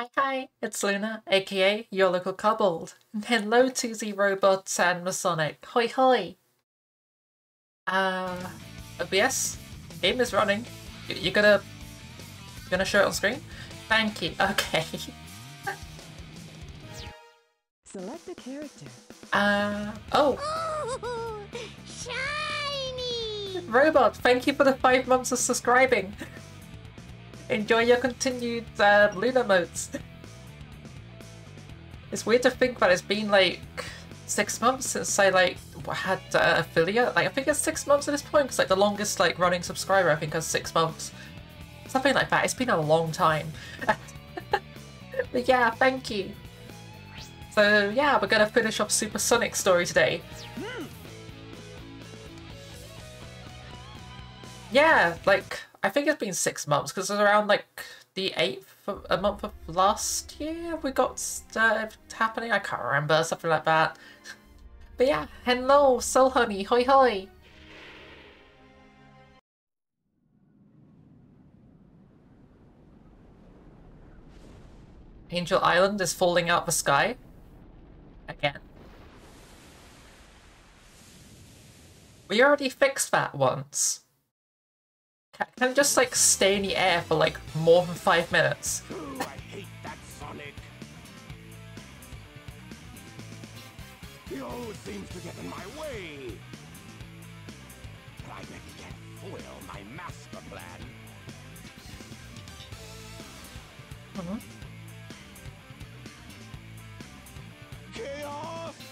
Hi, hi, it's Luna, aka your local kobold. Hello, 2Z Robots and Masonic. Hoi hoi! Uh, OBS, game is running. You, you gonna, you gonna show it on screen? Thank you, okay. Select a character. Uh, oh, Ooh, shiny! Robot, thank you for the five months of subscribing. Enjoy your continued uh, Luna modes. It's weird to think that it's been like six months since I like had uh, affiliate. Like I think it's six months at this point because like the longest like running subscriber I think has six months, something like that. It's been a long time. but yeah, thank you. So yeah, we're gonna finish off Supersonic story today. Yeah, like I think it's been six months because it's around like the eighth of a month of last year we got stuff happening. I can't remember something like that. But yeah, hello, Soul Honey, hoi hoi. Angel Island is falling out the sky again. We already fixed that once. Can, can it just like stay in the air for like more than five minutes? Ooh, I hate that Sonic. He always seems to get in my way. But I can't foil my master plan. Mhm. Chaos!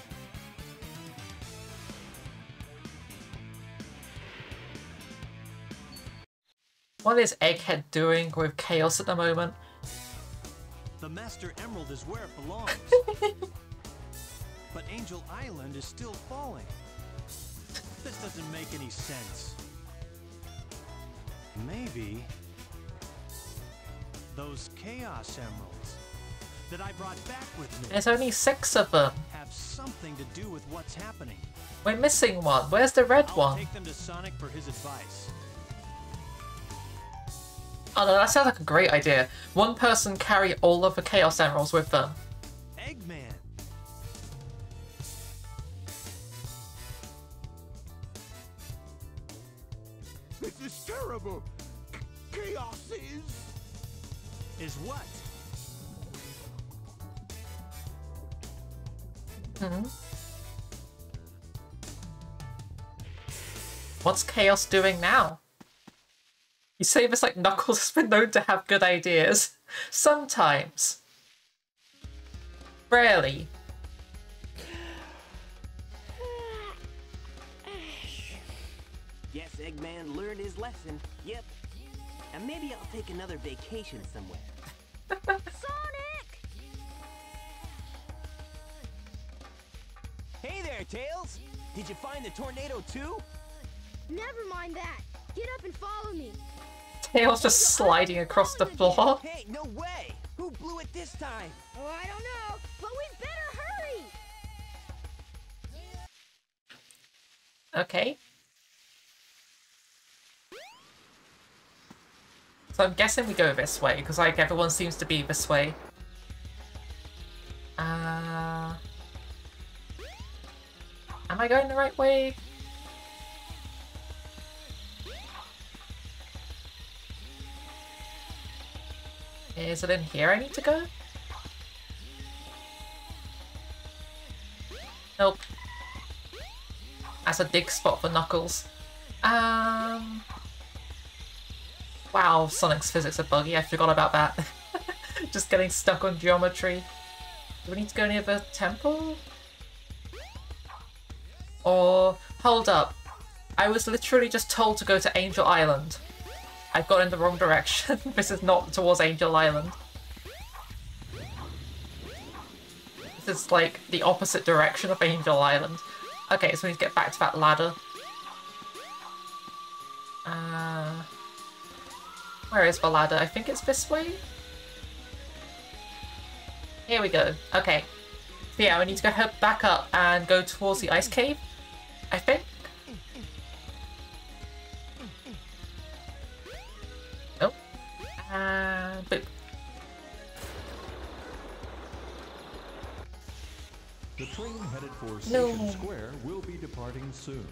What is Egghead doing with Chaos at the moment? The Master Emerald is where it belongs. but Angel Island is still falling. This doesn't make any sense. Maybe those Chaos Emeralds that I brought back with me There's only six of them. have something to do with what's happening. We're missing one. Where's the red I'll one? take them to Sonic for his advice. Oh no, that sounds like a great idea. One person carry all of the Chaos Emeralds with them. Eggman! This is terrible! C- Chaos is... Is what? hmm What's Chaos doing now? You say this like Knuckles has been known to have good ideas. Sometimes. Rarely. Guess Eggman learned his lesson. Yep. And maybe I'll take another vacation somewhere. Sonic! Hey there, Tails! Did you find the tornado too? Never mind that. Get up and follow me. Tails just sliding across the floor. Hey, no way! Who blew it this time? Oh, I don't know, but we better hurry. Okay. So I'm guessing we go this way, because like everyone seems to be this way. Uh... Am I going the right way? Is it in here I need to go? Nope. That's a dig spot for Knuckles. Um. Wow, Sonic's physics are buggy. I forgot about that. Just getting stuck on geometry. Do we need to go near the temple? Or hold up. I was literally just told to go to Angel Island. I've gone in the wrong direction. this is not towards Angel Island. This is like the opposite direction of Angel Island. Okay, so we need to get back to that ladder. Uh, where is the ladder? I think it's this way? Here we go. Okay. So yeah, we need to go back up and go towards the ice cave. I think. Headed for No. Station Square will be departing soon.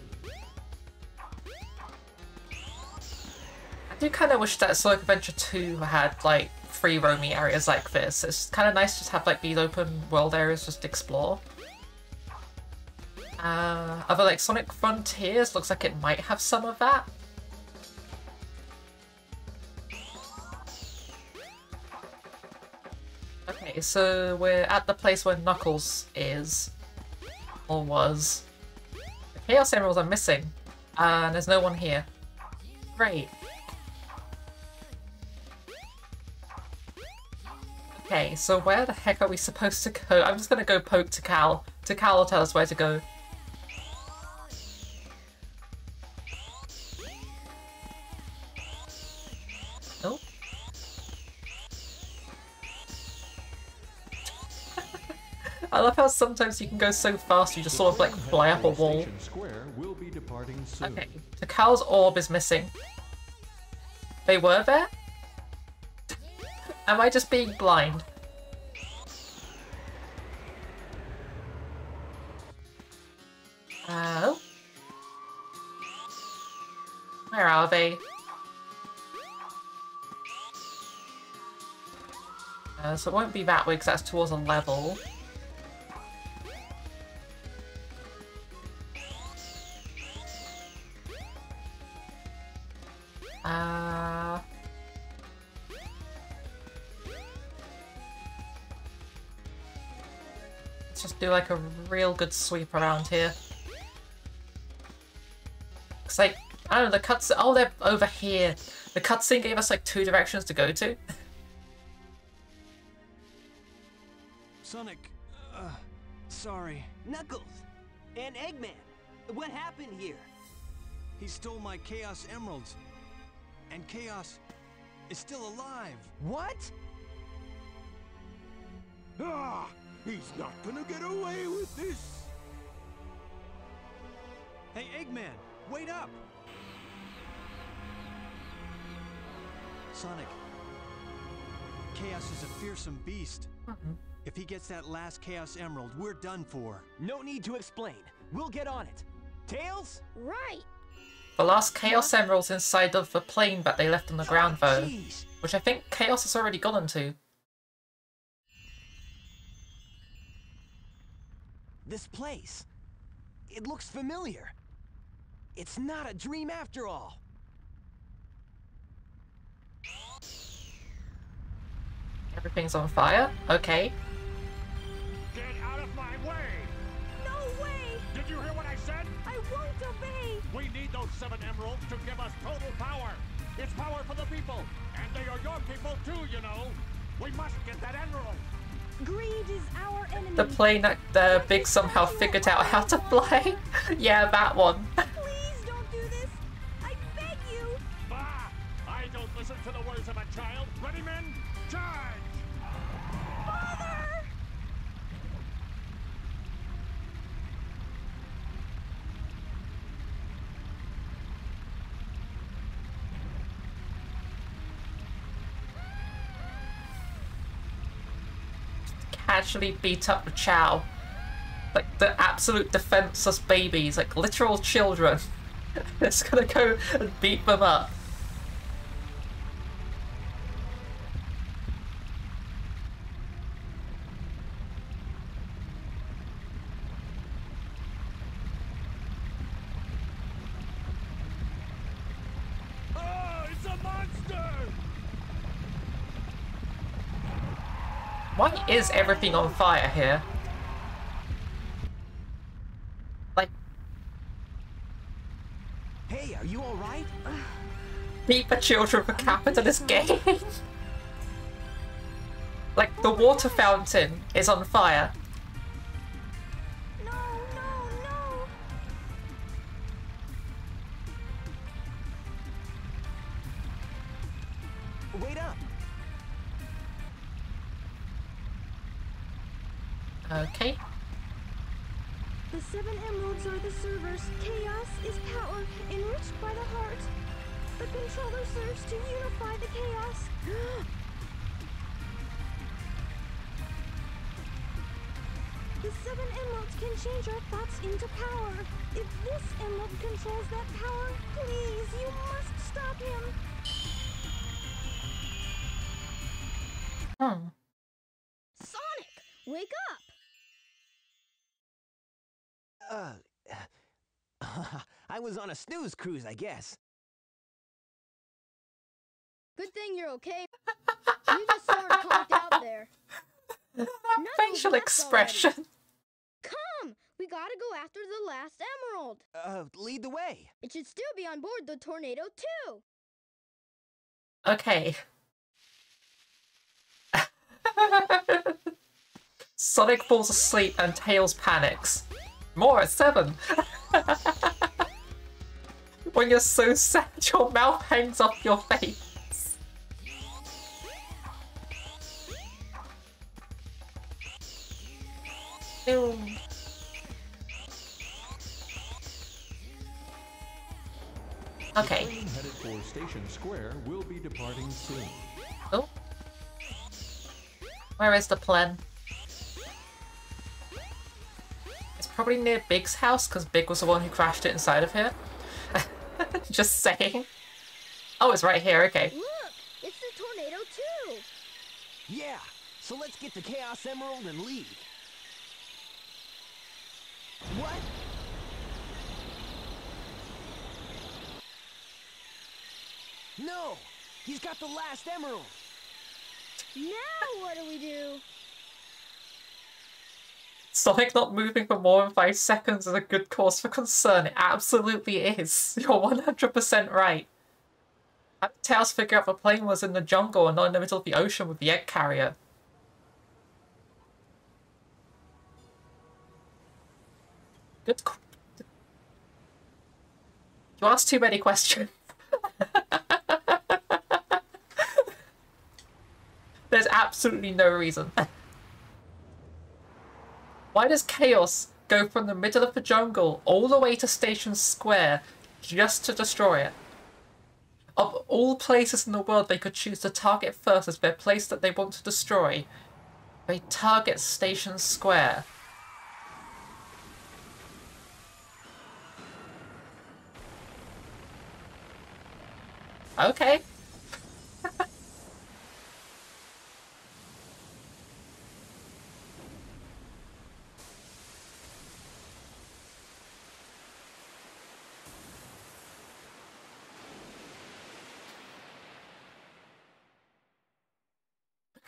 I do kind of wish that Sonic Adventure 2 had like free roaming areas like this. It's kind of nice just to have like these open world areas just to explore. Uh, other like Sonic Frontiers looks like it might have some of that. Okay, so we're at the place where Knuckles is. Or was. The Chaos Emeralds are missing. And there's no one here. Great. Okay, so where the heck are we supposed to go? I'm just gonna go poke Tikal. To Cal will tell us where to go. How sometimes you can go so fast you just sort of like fly up a wall. Station Square will be departing soon. Okay, so Cal's orb is missing. They were there? Am I just being blind? Oh? Where are they? Uh, so it won't be that way because that's towards a level. Uh... Let's just do like a real good sweep around here. It's like, I don't know, the cuts. Oh, they're over here. The cutscene gave us like two directions to go to. Sonic, uh, sorry. Knuckles! And Eggman! What happened here? He stole my Chaos Emeralds. And Chaos is still alive. What? Ah! He's not gonna get away with this! Hey, Eggman, wait up! Sonic, Chaos is a fearsome beast. If he gets that last Chaos Emerald, we're done for. No need to explain. We'll get on it. Tails? Right. The last Chaos Emerald's inside of the plane that they left on the oh, ground though. Jeez. Which I think Chaos has already gone into. This place. It looks familiar. It's not a dream after all. Everything's on fire. Okay. We need those seven emeralds to give us total power. It's power for the people, and they are your people too, you know. We must get that emerald. Greed is our enemy. The plane that the Big somehow figured out how to fly. yeah, that one. Please don't do this. I beg you. Bah! I don't listen to the words of a child. Ready, men? Charge! Casually beat up the Chao. Like the absolute defenseless babies, like literal children. it's gonna go and beat them up. Oh, it's a monster! Why is everything on fire here? Like, Hey, are you alright? beat the children for capitalist gain. like, the water fountain is on fire. I was on a snooze cruise, I guess. Good thing you're okay. you just sort of conked out there. That facial that's expression. Come, we gotta go after the last emerald. Uh, lead the way. It should still be on board the tornado too. Okay. Sonic falls asleep and Tails panics. More at seven. when you're so sad, your mouth hangs off your face. Ew. Okay. Headed for Station Square will be departing soon. Oh. Where is the plan? It's probably near Big's house, because Big was the one who crashed it inside of here. Just saying. Oh, it's right here, okay. Look, it's the tornado too. Yeah, so let's get the Chaos Emerald and leave. What? No! He's got the last emerald! Now what do we do? Sonic not moving for more than five seconds is a good cause for concern. It absolutely is. You're 100% right. How did Tails figure out the plane was in the jungle and not in the middle of the ocean with the egg carrier? Good. You asked too many questions. There's absolutely no reason. Why does Chaos go from the middle of the jungle all the way to Station Square just to destroy it? Of all places in the world they could choose to target first as their place that they want to destroy, they target Station Square. Okay.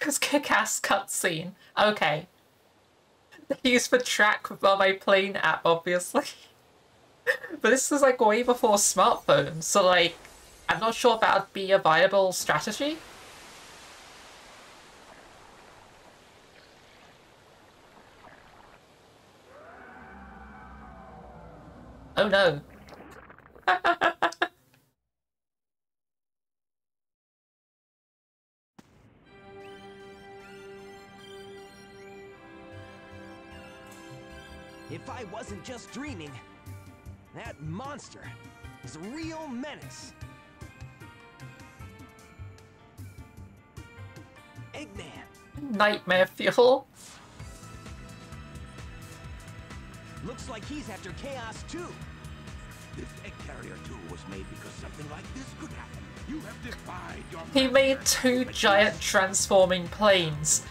Because kick-ass cutscene. Okay. They use the track with my plane app, obviously. but this is like way before smartphones, so like, I'm not sure that would be a viable strategy. Oh no. wasn't just dreaming, that monster is a real menace. Eggman, Nightmare fuel. looks like he's after Chaos too. This egg carrier too was made because something like this could happen. You have defied your He made two giant transforming planes,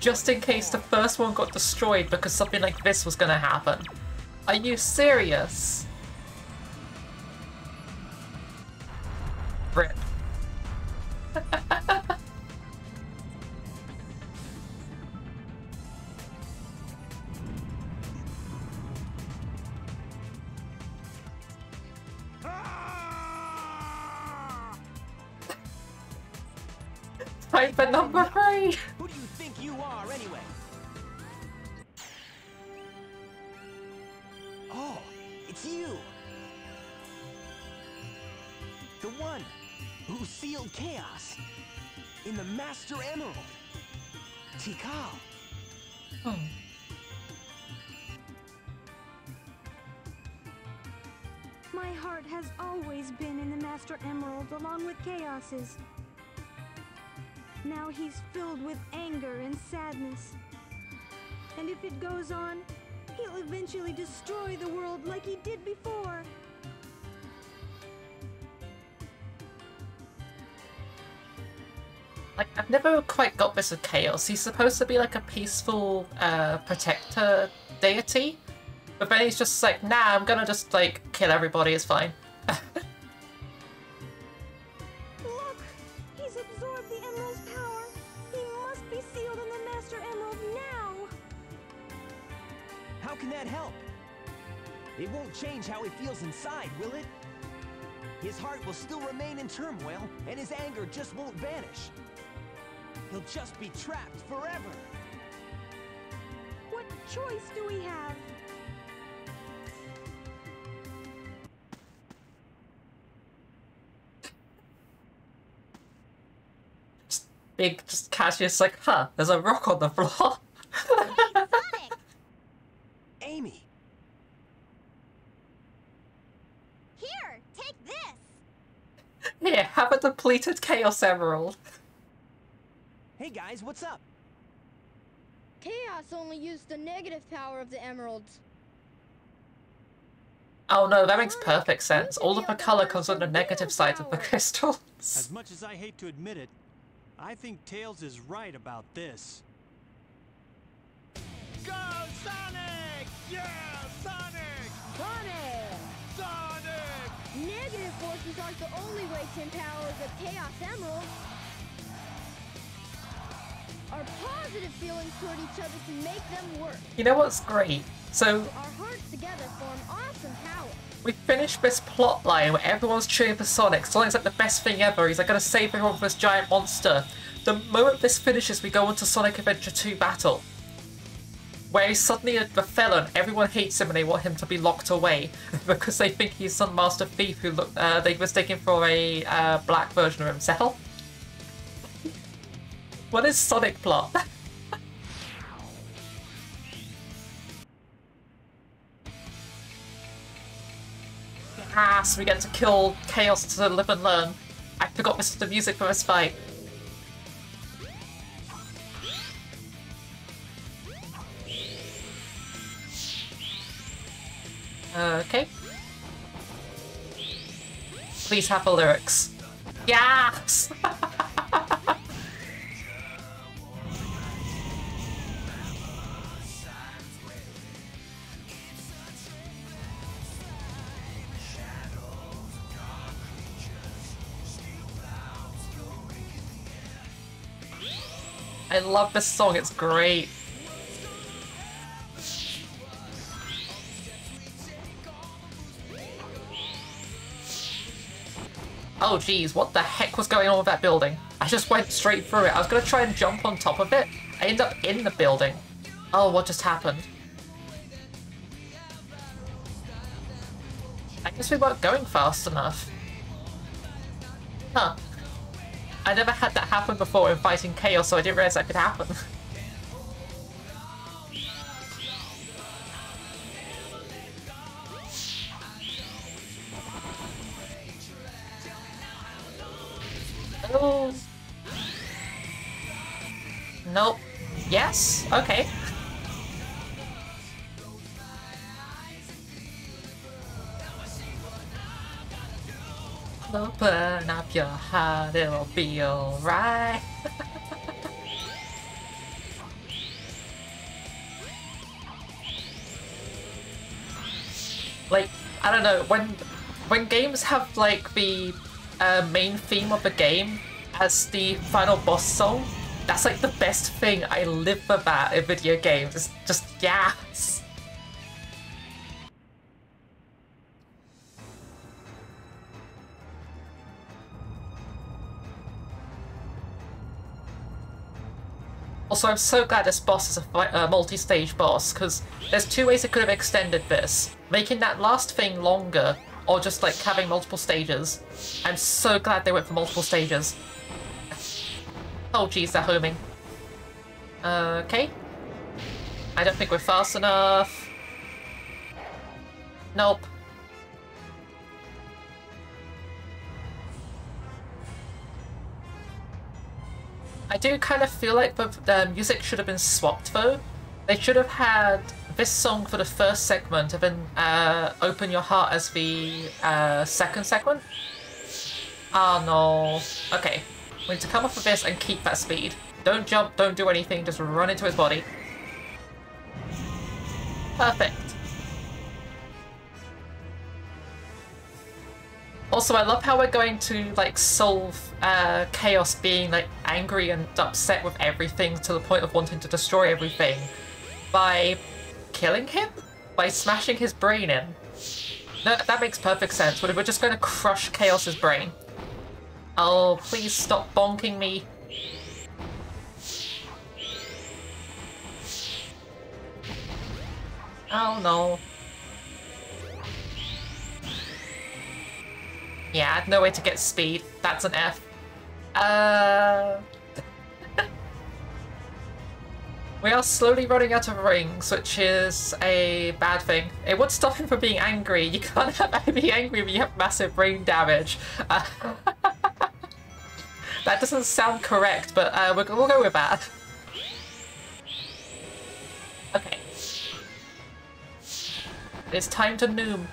just in case the first one got destroyed because something like this was gonna happen. Are you serious? Chaos's. Now he's filled with anger and sadness. And if it goes on, he'll eventually destroy the world like he did before. Like, I've never quite got this with Chaos. He's supposed to be like a peaceful uh, protector deity, but then he's just like, nah, I'm gonna just like kill everybody, it's fine. Just won't vanish. He'll just be trapped forever. What choice do we have? Just big, just Cassius like, huh, there's a rock on the floor. Amy, Here, take this! Here, have a depleted Chaos Emerald. hey guys, what's up? Chaos only used the negative power of the emeralds. Oh no, that makes perfect sense. All of the color comes on the negative side of the crystals. As much as I hate to admit it, I think Tails is right about this. Go, Sonic! Yeah, Sonic! Sonic! Negative forces aren't the only way to empower the Chaos Emeralds. Our positive feelings toward each other can make them work. You know what's great? So Our hearts together form awesome power. we finished this plot line where everyone's cheering for Sonic. Sonic's like the best thing ever. He's like gonna save everyone from this giant monster. The moment this finishes, we go on to Sonic Adventure 2 battle. Where he's suddenly a, a felon. Everyone hates him and they want him to be locked away because they think he's some master thief who look, uh, they mistake him for a uh, black version of himself. what is Sonic plot? Yes, we get to kill Chaos to live and learn. I forgot this is the music for this fight. Okay. Please have the lyrics. Yes! I love this song, it's great. Oh geez, what the heck was going on with that building? I just went straight through it. I was gonna try and jump on top of it. I end up in the building. Oh, what just happened? I guess we weren't going fast enough. Huh. I never had that happen before in fighting Chaos, so I didn't realize that could happen. be alright. like, I don't know, when when games have like the uh, main theme of the game as the final boss song, that's like the best thing. I live for that in video games. It's just yes. Also, I'm so glad this boss is a uh, multi-stage boss, because there's two ways it could have extended this. Making that last thing longer, or just like having multiple stages. I'm so glad they went for multiple stages. Oh geez, they're homing. Okay. I don't think we're fast enough. Nope. I do kind of feel like the, music should have been swapped though, They should have had this song for the first segment and then uh, Open Your Heart as the uh, second segment. Oh no. Okay. We need to come off of this and keep that speed. Don't jump, don't do anything, just run into his body. Perfect. Also, I love how we're going to like solve uh, Chaos being like angry and upset with everything to the point of wanting to destroy everything by killing him? By smashing his brain in? No, that makes perfect sense. We're just going to crush Chaos's brain. Oh, please stop bonking me. Oh no. Yeah, no way to get speed. That's an F. Uh... we are slowly running out of rings, which is a bad thing. It would stop him from being angry. You can't have be angry when you have massive brain damage. Uh, that doesn't sound correct, but uh, we'll, we'll go with that. Okay. It's time to noom.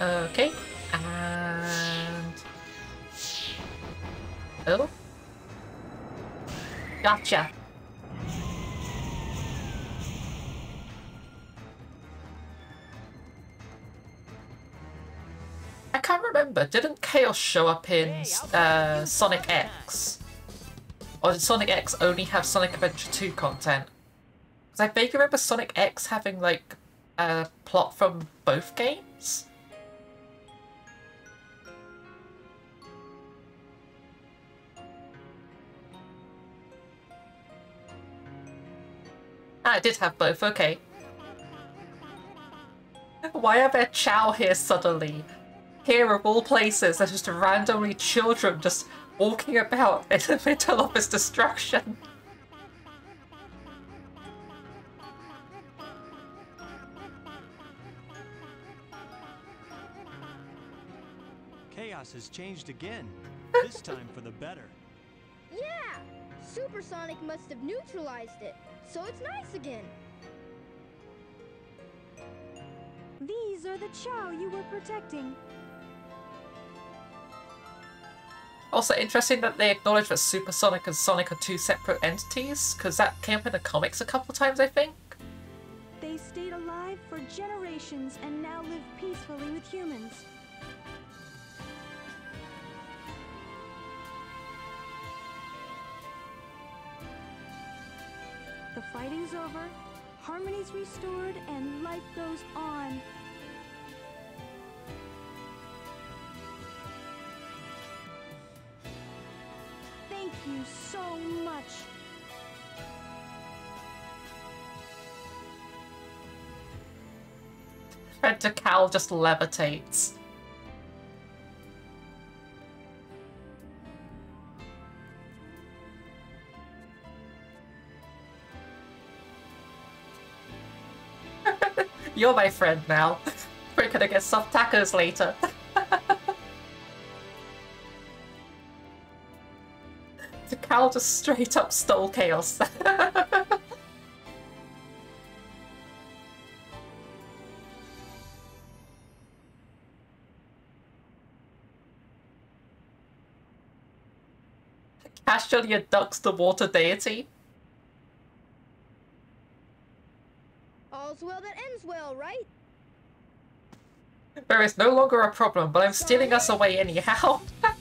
Okay, and... Oh. Gotcha. I can't remember, didn't Chaos show up in uh, Sonic X? Or did Sonic X only have Sonic Adventure 2 content? Because I vaguely remember Sonic X having, like, a plot from both games? I did have both, okay. Why are there Chao here suddenly? Here of all places, there's just randomly children just walking about in the middle of this destruction. Chaos has changed again, this time for the better. Yeah! Supersonic must have neutralized it, so it's nice again. These are the Chao you were protecting. Also interesting that they acknowledge that Supersonic and Sonic are two separate entities, because that came up in the comics a couple times, I think. They stayed alive for generations and now live peacefully with humans. The fighting's over, harmony's restored, and life goes on. Thank you so much. Fred Tikal just levitates. You're my friend now. We're gonna get soft tacos later. the Cal just straight up stole chaos. Casually ducks the water deity. Well that ends well, right? There is no longer a problem, but I'm stealing us away anyhow.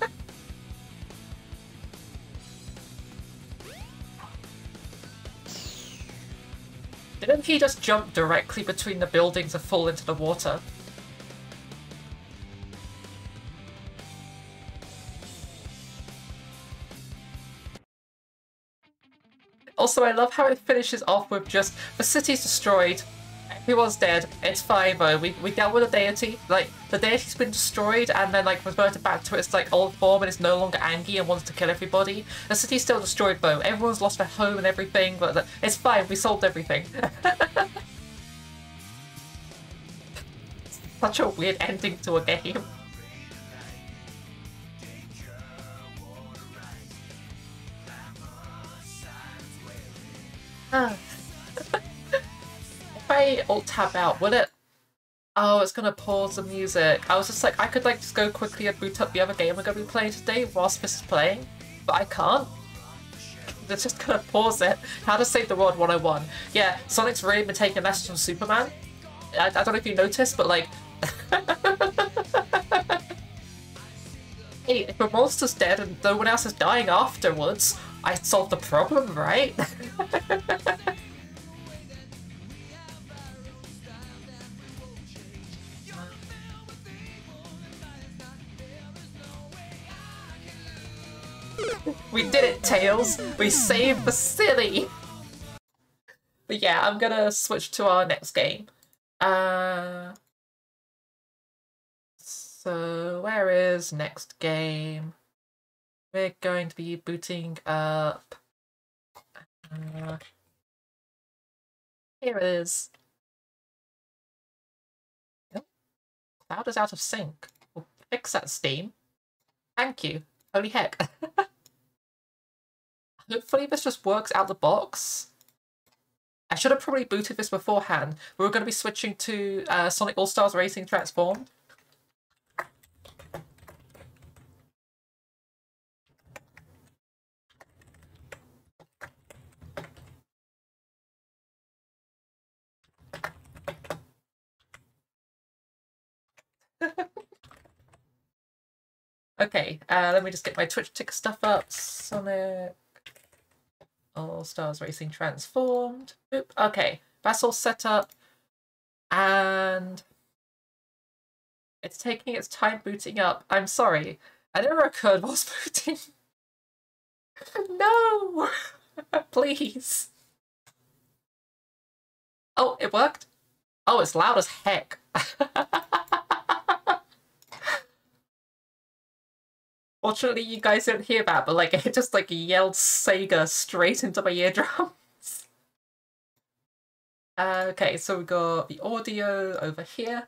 Didn't he just jump directly between the buildings and fall into the water? Also, I love how it finishes off with just the city's destroyed. He was dead. It's fine though. We, we dealt with the deity. Like the deity's been destroyed and then like reverted back to its like old form and is no longer angry and wants to kill everybody. The city's still destroyed though. Everyone's lost their home and everything, but like, it's fine. We solved everything. Such a weird ending to a game. Ah. I alt tab out, will it? Oh, it's gonna pause the music. I was just like, I could like just go quickly and boot up the other game we're gonna be playing today whilst this is playing, but I can't. It's just gonna pause it. How to save the world 101. Yeah, Sonic's really been taking lessons from Superman. I, I don't know if you noticed, but like. hey, if a monster's dead and no one else is dying afterwards, I solved the problem, right? we did it, Tails! We saved the city! But yeah, I'm gonna switch to our next game. Uh... So, where is next game? We're going to be booting up. Uh, here it is. Cloud is out of sync. We'll fix that, Steam. Thank you. Holy heck. Hopefully this just works out the box. I should have probably booted this beforehand. We were going to be switching to uh, Sonic All-Stars Racing Transformed. okay, uh, let me just get my Twitch tick stuff up. Sonic All Stars Racing transformed. Oop, okay, that's all set up. And it's taking its time booting up. I'm sorry. I never occurred whilst booting. no! Please. Oh, it worked? Oh, it's loud as heck. Fortunately, you guys don't hear that, but like it just like yelled Sega straight into my eardrums. Uh, okay, so we got the audio over here.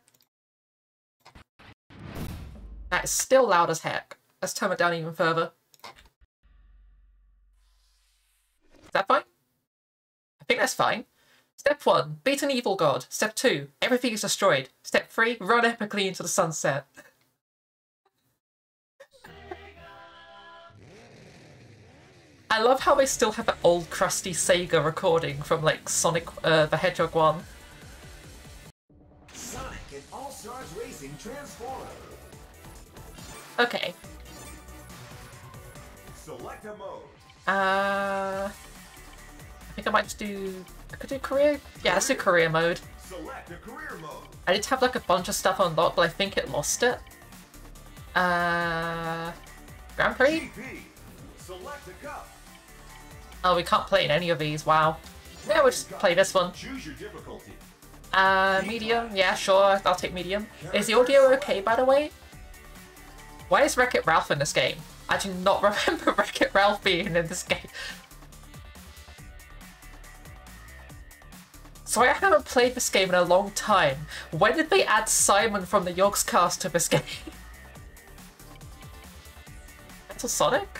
That is still loud as heck. Let's turn it down even further. Is that fine? I think that's fine. Step 1, beat an evil god. Step 2, everything is destroyed. Step 3, run epically into the sunset. I love how they still have that old crusty Sega recording from like Sonic uh, the Hedgehog 1. Sonic and All Stars Racing Transform. Okay. Select a mode. Uh, I think I might just do. I could do career. Yeah, let's do career mode. Select a career mode. I did have like a bunch of stuff unlocked, but I think it lost it. Uh, Grand Prix. GP. Select a cup. Oh, we can't play in any of these. Wow. Yeah, we'll just play this one. Uh, medium. Yeah, sure. I'll take medium. Is the audio okay, by the way? Why is Wreck-It Ralph in this game? I do not remember Wreck-It Ralph being in this game. Sorry, I haven't played this game in a long time. When did they add Simon from the Yogscast to this game? Metal Sonic?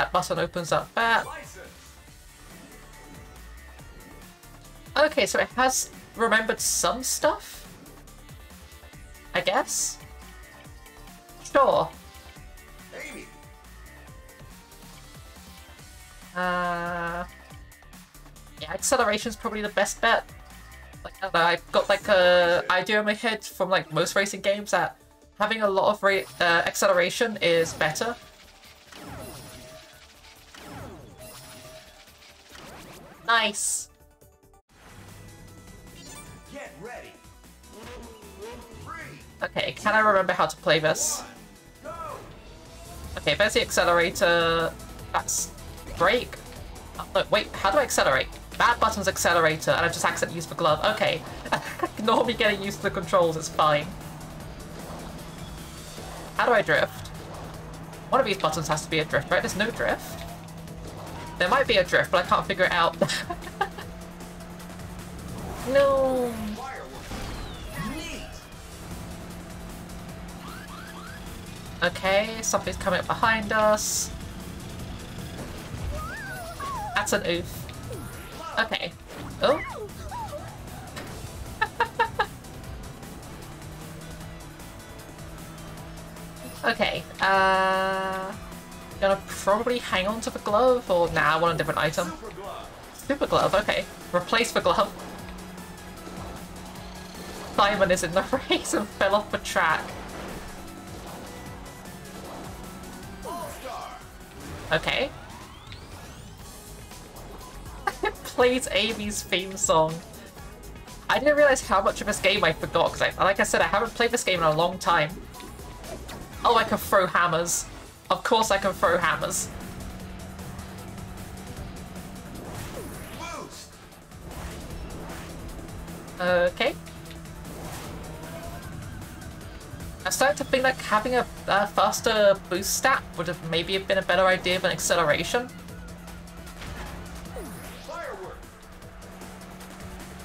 That button opens up that. Okay, so it has remembered some stuff? I guess? Sure. Amy. Uh, yeah, acceleration's probably the best bet. Like, I I've got like a idea in my head from like most racing games that having a lot of uh, acceleration is better. Nice. Get ready. Okay, can I remember how to play this? Okay, there's the accelerator. That's brake. Oh, no, wait, how do I accelerate? that button's accelerator, and I've just accidentally used the glove. Okay. Ignore me getting used to the controls, it's fine. How do I drift? One of these buttons has to be a drift, right? There's no drift. There might be a drift, but I can't figure it out. no. Okay, something's coming up behind us. That's an oof. Okay. Oh. okay, uh... Probably hang on to the glove, or nah, I want a different item. Super glove, okay. Replace the glove. Simon is in the race and fell off the track. Okay. it plays Amy's theme song. I didn't realize how much of this game I forgot, because like I said, I haven't played this game in a long time. Oh, I can throw hammers. Of course I can throw hammers. Okay. I started to think like having a, a faster boost stat would have maybe been a better idea than acceleration.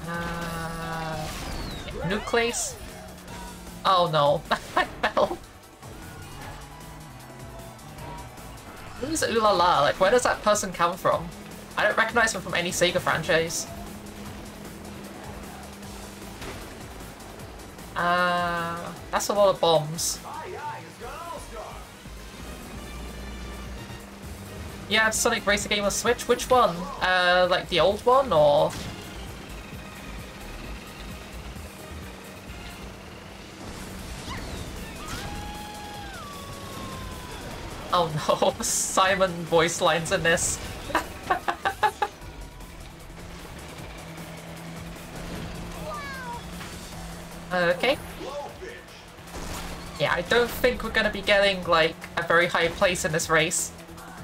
Uh, nucleus. Oh no, I fell. Who's Ulala? Like, where does that person come from? I don't recognize him from any Sega franchise. Uh, that's a lot of bombs. Yeah, Sonic Racer game on Switch. Which one? Uh, like the old one or? Oh no, Simon voice lines in this. okay. Yeah, I don't think we're gonna be getting, like, a very high place in this race.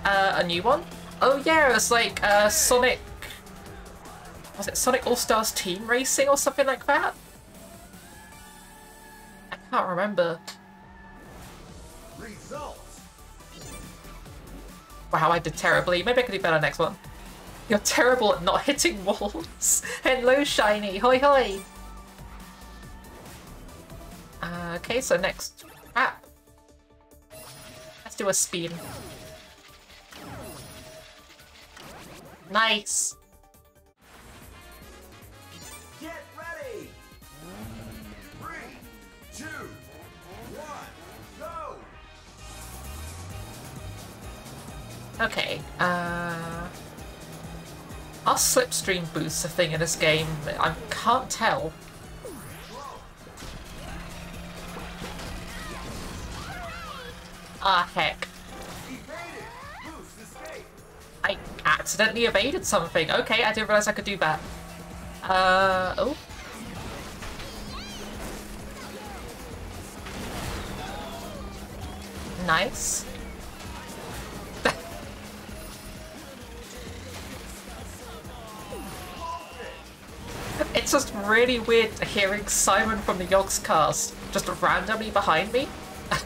Uh, a new one? Oh yeah, it's like, uh, Sonic... Was it Sonic All-Stars Team Racing or something like that? I can't remember. Wow, I did terribly. Maybe I could do better next one. You're terrible at not hitting walls. Hello, Shiny. Hoi hoi. Uh, okay, so next trap. Let's do a spin. Nice. Okay, uh... Our slipstream boosts a thing in this game? I can't tell. Ah, heck. I accidentally evaded something. Okay, I didn't realize I could do that. Uh, oh. Nice. it's just really weird hearing Simon from the Yogscast cast just randomly behind me.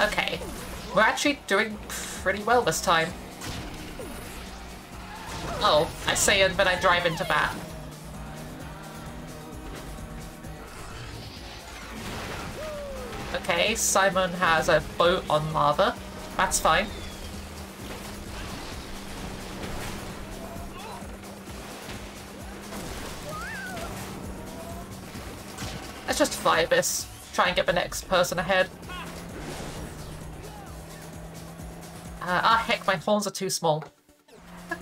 Okay. We're actually doing pretty well this time. Oh, I say it, but I drive into that. Okay, Simon has a boat on lava. That's fine. Let's just fly this. Try and get the next person ahead. Uh, ah, heck, my horns are too small.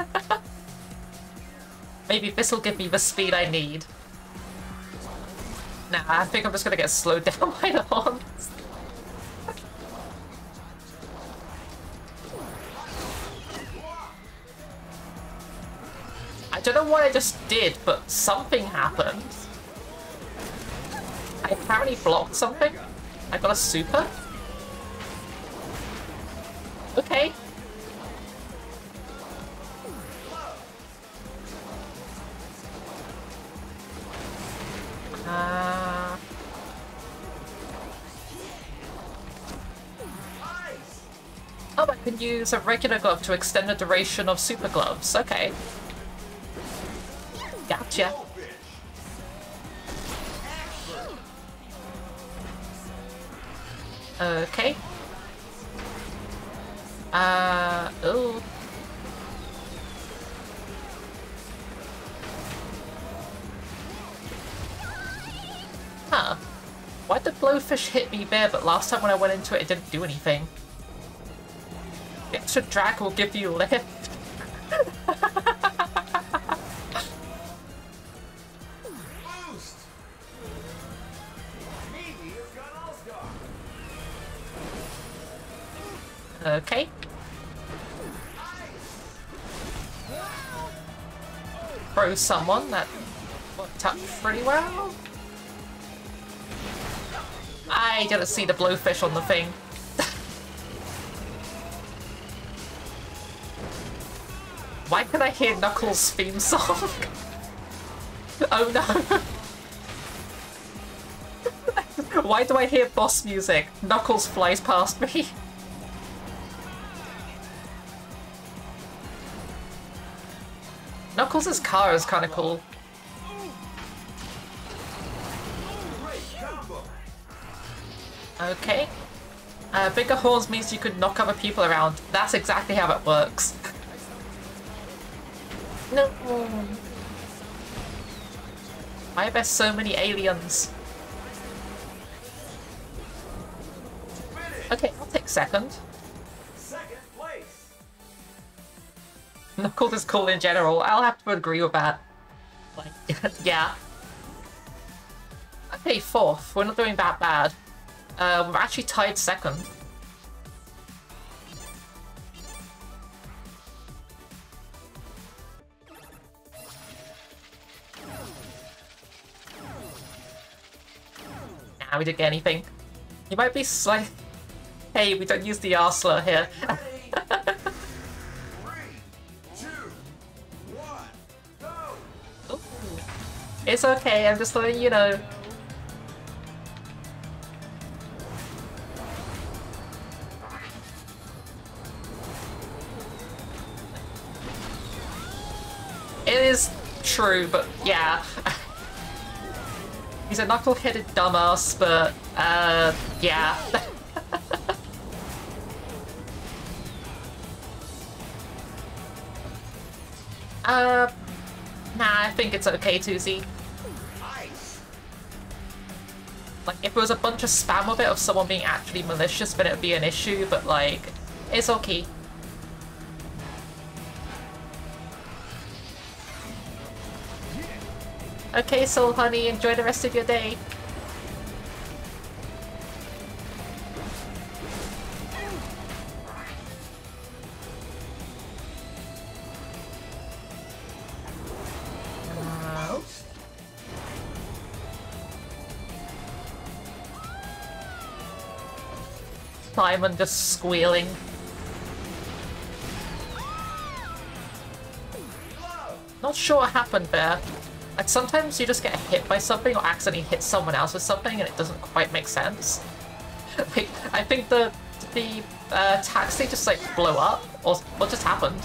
Maybe this will give me the speed I need. Nah, I think I'm just gonna get slowed down by the horns. I don't know what I just did, but something happened. I apparently blocked something. I got a super. Okay. Uh... Oh, I can use a regular glove to extend the duration of super gloves. Okay. Gotcha. Okay. Uh, oh. Huh. Why'd the blowfish hit me there, but last time when I went into it, it didn't do anything? Extra drag will give you lift. Someone that worked out pretty well. I didn't see the blowfish on the thing. Why can I hear Knuckles' theme song? oh no. Why do I hear boss music? Knuckles flies past me. Knuckles' car is kind of cool. Okay. Uh, bigger horns means you could knock other people around. That's exactly how it works. no. Why are there so many aliens? Okay, I'll take second. Second Knuckles is cool in general. I'll have to agree with that. Like, yeah. Okay, fourth. We're not doing that bad. Uh, we're actually tied second. Nah, we didn't get anything. You might be slight. Hey, we don't use the Arsler here. It's okay, I'm just letting you know. It is true, but yeah. He's a knuckle-headed dumbass, but, uh, yeah. uh, nah, I think it's okay, Tuzi. There was a bunch of spam of it of someone being actually malicious, then it would be an issue, but, like, it's okay. Okay, Soul Honey, enjoy the rest of your day. Simon just squealing. Not sure what happened there. Like sometimes you just get hit by something or accidentally hit someone else with something and it doesn't quite make sense. like, I think the the uh, taxi just like blew up or what just happened?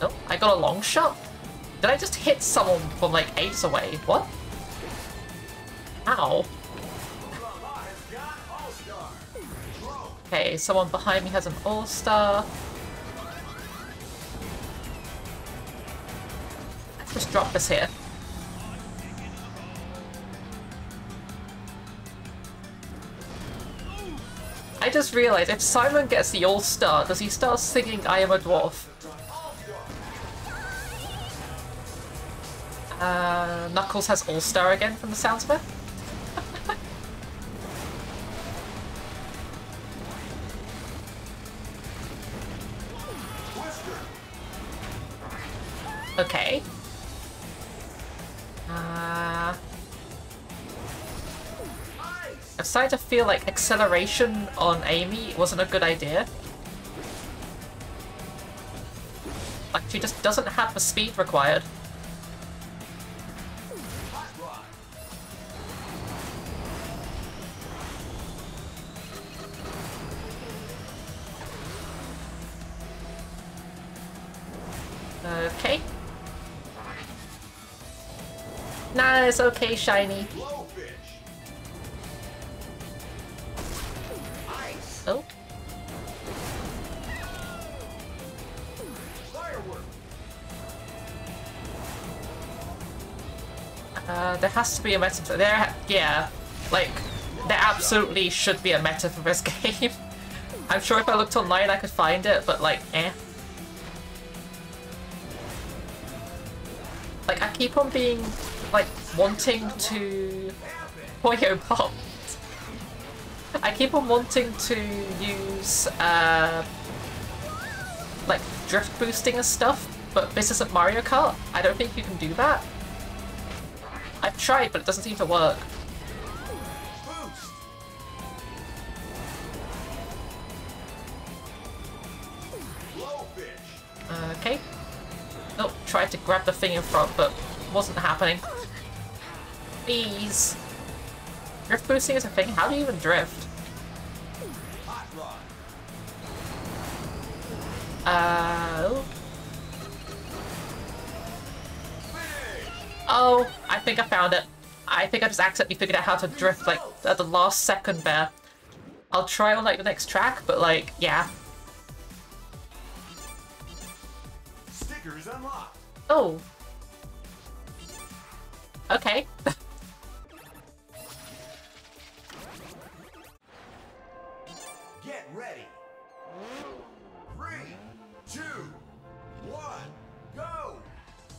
Oh, I got a long shot? Did I just hit someone from like ages away? What? Ow. Okay, someone behind me has an all-star. Just drop this here. I just realized if Simon gets the All-Star, does he start singing I am a dwarf? Uh, Knuckles has All-Star again from the sounds of it. started to feel like acceleration on Amy wasn't a good idea. Like, she just doesn't have the speed required. Okay. Nah, it's okay, Shiny. Has to be a meta for there. Yeah, like there absolutely should be a meta for this game. I'm sure if I looked online I could find it, but like, eh. Like I keep on being like wanting to Poyo Pop. I keep on wanting to use uh like drift boosting and stuff, but this isn't Mario Kart. I don't think you can do that. I've tried, but it doesn't seem to work. Okay. Oh, tried to grab the thing in front, but wasn't happening. Please. Drift boosting is a thing? How do you even drift? Uh... Oh, I think I found it. I think I just accidentally figured out how to drift, like, at the last second there. I'll try on, like, the next track, but, like, yeah. Stickers unlocked. Oh. Okay.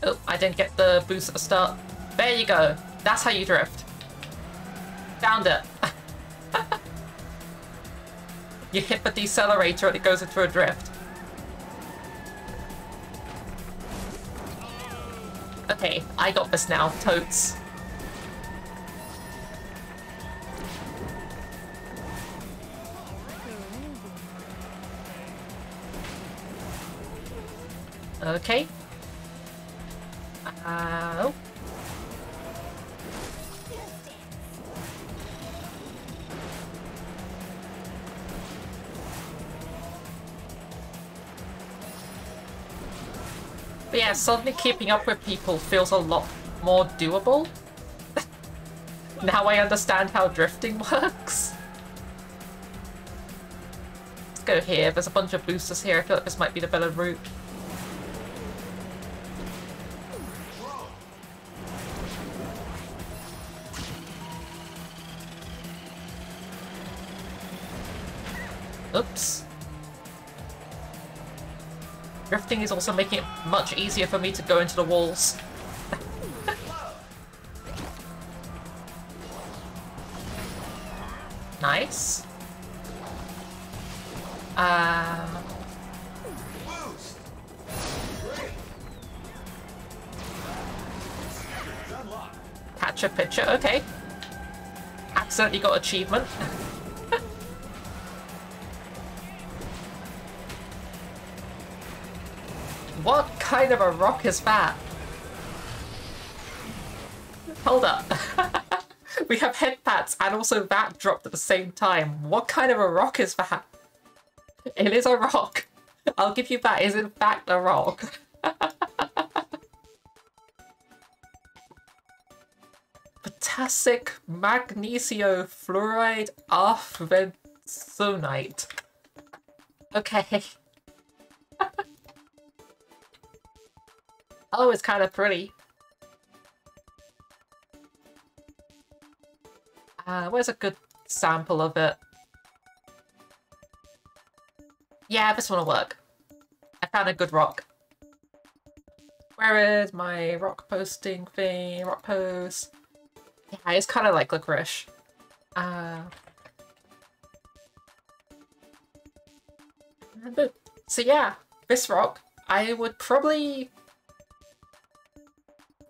Oh, I didn't get the boost at the start. There you go. That's how you drift. Found it. you hit the decelerator and it goes into a drift. Okay, I got this now, totes. Okay. Uh, oh. But yeah, suddenly keeping up with people feels a lot more doable. now I understand how drifting works. Let's go here. There's a bunch of boosters here. I feel like this might be the better route. Oops. Drifting is also making it much easier for me to go into the walls. nice. Uh, Boost. catch a picture, okay. Accidentally got achievement. kind of a rock is that? Hold up. we have head pats and also that dropped at the same time. What kind of a rock is that? It is a rock. I'll give you that. In fact a rock. Potassic magnesio fluoride arfvedsonite. Okay. Oh, it's kind of pretty. Uh, where's a good sample of it? Yeah, this one will work. I found a good rock. Where is my rock posting thing? Rock post. Yeah, it's kind of like licorice. Uh, so yeah, this rock, I would probably...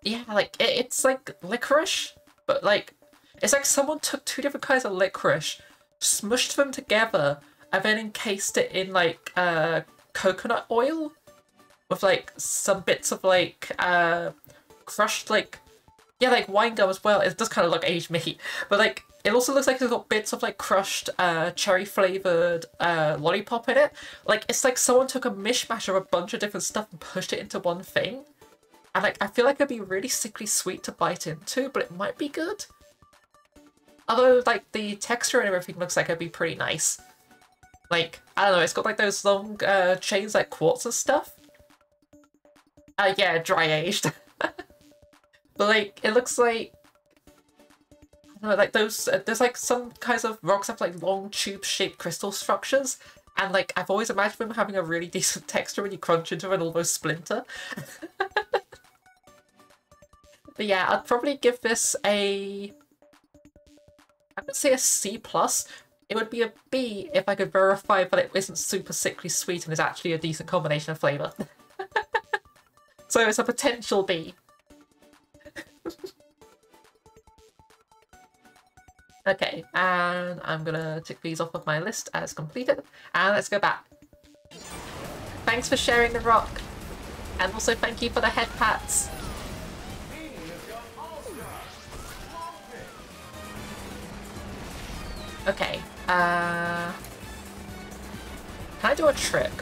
Yeah, like, it, it's like licorice, but like, it's like someone took two different kinds of licorice, smushed them together, and then encased it in like uh, coconut oil with like some bits of like uh, crushed like Yeah, like wine gum as well. It does kind of look aged meat, but like it also looks like it's got bits of like crushed uh, cherry flavored uh, lollipop in it. Like it's like someone took a mishmash of a bunch of different stuff and pushed it into one thing. And like I feel like it'd be really sickly sweet to bite into, but it might be good. Although like the texture and everything looks like it'd be pretty nice. Like I don't know, it's got like those long uh, chains like quartz and stuff. Uh, yeah, dry aged. But like, it looks like I don't know, like those. Uh, there's like some kinds of rocks have like long tube-shaped crystal structures, and like I've always imagined them having a really decent texture when you crunch into an almost splinter. but yeah, I'd probably give this a. I would say a C plus. It would be a B if I could verify that it isn't super sickly sweet and is actually a decent combination of flavour. so it's a potential B. okay, and I'm gonna tick these off of my list as completed, and let's go back. Thanks for sharing the rock, and also thank you for the head pats. Okay, uh... Can I do a trick?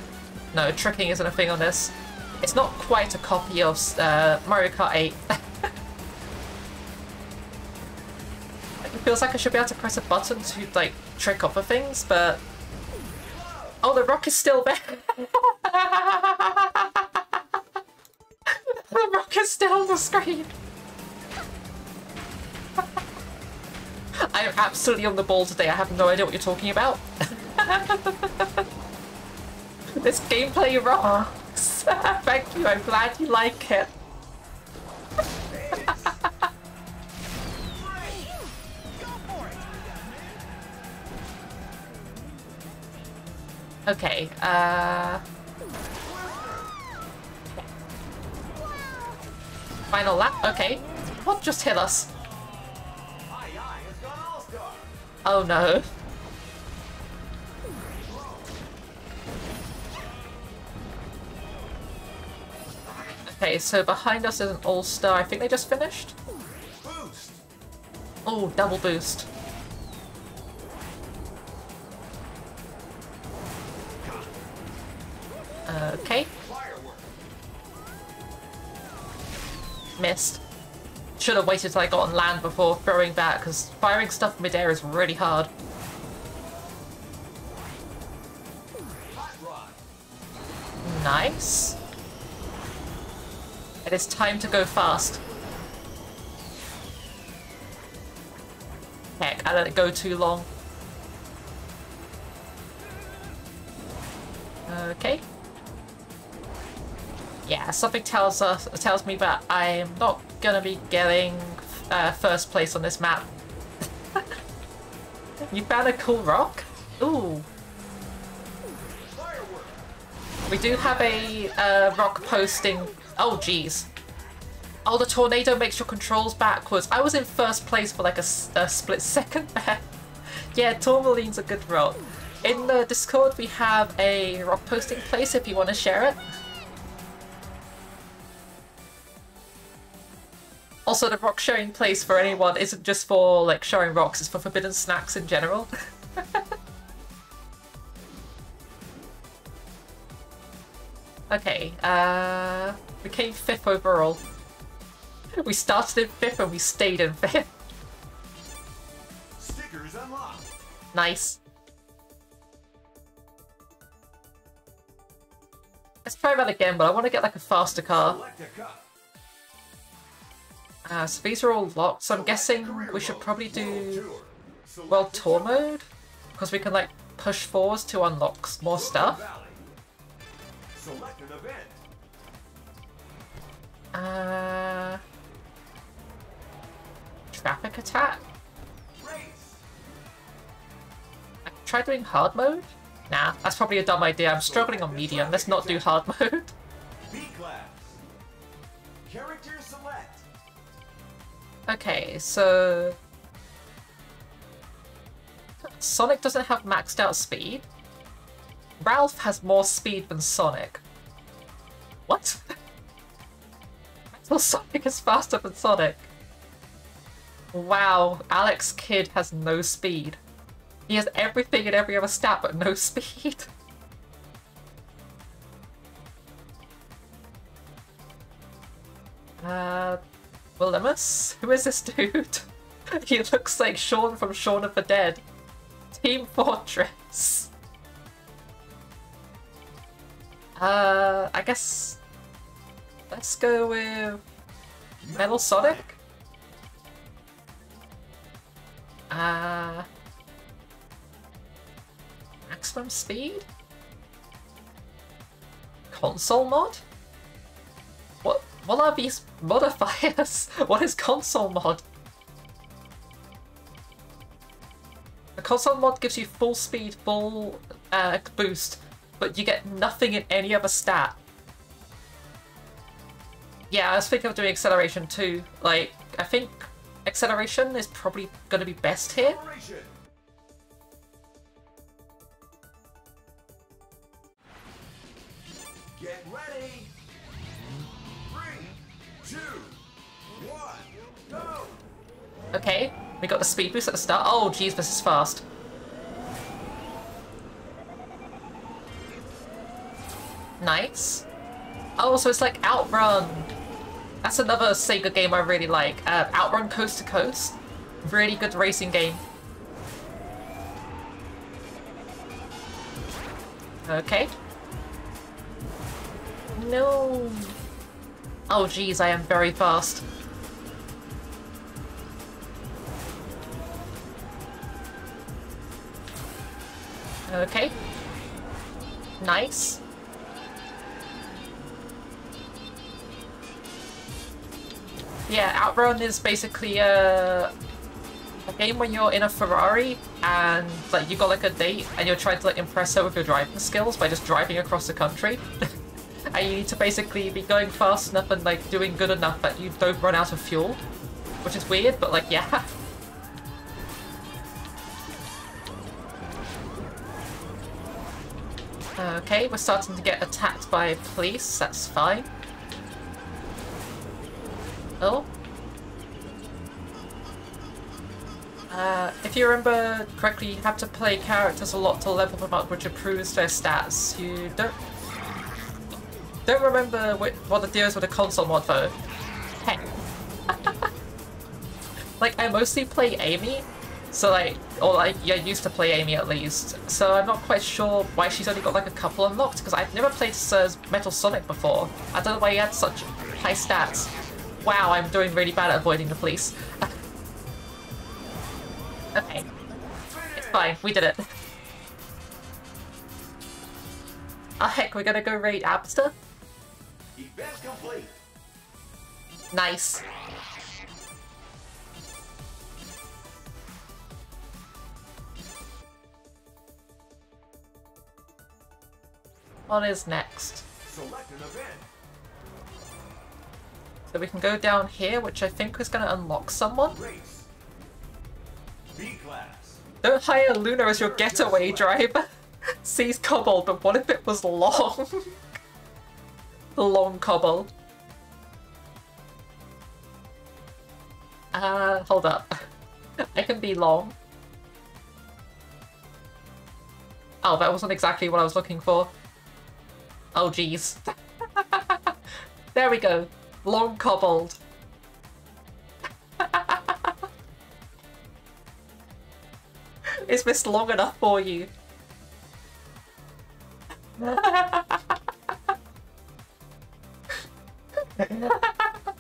No, tricking isn't a thing on this. It's not quite a copy of uh, Mario Kart 8. it feels like I should be able to press a button to, like, trick other things, but... Oh, the rock is still there! the rock is still on the screen! I am absolutely on the ball today, I have no idea what you're talking about. this gameplay rocks! Thank you, I'm glad you like it. Okay, uh... Final lap? Okay. What just hit us? Oh no. Okay, so behind us is an all-star. I think they just finished? Oh, double boost. Okay. Missed. Should have waited till I got on land before throwing back, because firing stuff mid-air is really hard. Nice. It is time to go fast. Heck, I let it go too long. Okay. Yeah, something tells us tells me that I'm not gonna be getting uh, first place on this map. you found a cool rock? Ooh. We do have a uh, rock posting. Oh, jeez. Oh, the tornado makes your controls backwards. I was in first place for like a, a split second there. yeah, tourmaline's a good rock. In the Discord, we have a rock posting place if you want to share it. Also, the rock sharing place for anyone isn't just for like showing rocks, it's for forbidden snacks in general. okay, uh, we came fifth overall. We started in fifth and we stayed in fifth. Stickers unlocked. Nice. Let's try that again, but I want to get like a faster car. Select a cup. Uh, so these are all locked, so I'm guessing we should probably do World Tour mode? Because we can like push fours to unlock more stuff. Select an event. Uh, traffic attack? I could try doing hard mode? Nah, that's probably a dumb idea. I'm struggling on medium. Let's not do hard mode. B class. Character select. Okay, so... Sonic doesn't have maxed out speed. Ralph has more speed than Sonic. What? well, Sonic is faster than Sonic. Wow, Alex Kidd has no speed. He has everything in every other stat but no speed. Uh, Willemus? Who is this dude? he looks like Shaun from Shaun of the Dead. Team Fortress. Uh, I guess... Let's go with... Metal Sonic? Uh... Maximum speed? Console mod? What are these modifiers? What is console mod? The console mod gives you full speed, full uh, boost, but you get nothing in any other stat. Yeah, I was thinking of doing acceleration too. Like, I think acceleration is probably going to be best here. Okay, we got the speed boost at the start. Oh, jeez, this is fast. Nice. Oh, so it's like Outrun. That's another Sega game I really like. Uh, Outrun Coast to Coast. Really good racing game. Okay. No. Oh, geez, I am very fast. Okay. Nice. Yeah, Outrun is basically a, a game when you're in a Ferrari and like you got like a date and you're trying to like impress her with your driving skills by just driving across the country. and you need to basically be going fast enough and like doing good enough that you don't run out of fuel. Which is weird, but like yeah. Okay, we're starting to get attacked by police, that's fine. Oh. Uh, if you remember correctly, you have to play characters a lot to level them up, which improves their stats. You don't don't remember what, what the deal is with the console mod though. Heck. like, I mostly play Amy, so like, or like, yeah, used to play Amy at least. So I'm not quite sure why she's only got like a couple unlocked, because I've never played Sir's Metal Sonic before. I don't know why he had such high stats. Wow, I'm doing really bad at avoiding the police. okay. It's fine, we did it. Oh heck, we're gonna go raid Abster? Nice. What is next? So we can go down here, which I think is going to unlock someone. Don't hire Luna as your getaway driver. Sees cobble, but what if it was long? long cobble. Uh, hold up. I can be long. Oh, that wasn't exactly what I was looking for. Oh, jeez. there we go. Long cobbled. Is this long enough for you?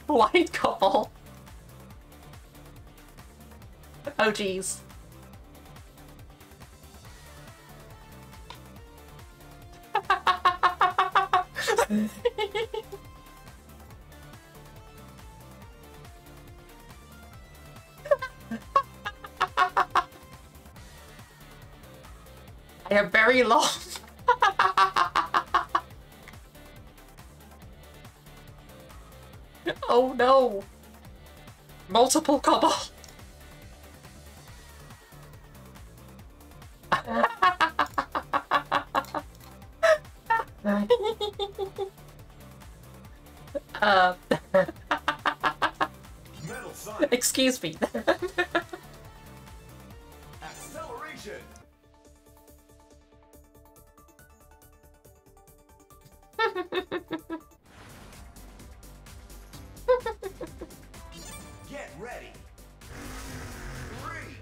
Wide cobble. Oh, jeez. I am very long. oh no. Multiple cobble. uh, Excuse me. Acceleration! Get ready! Three,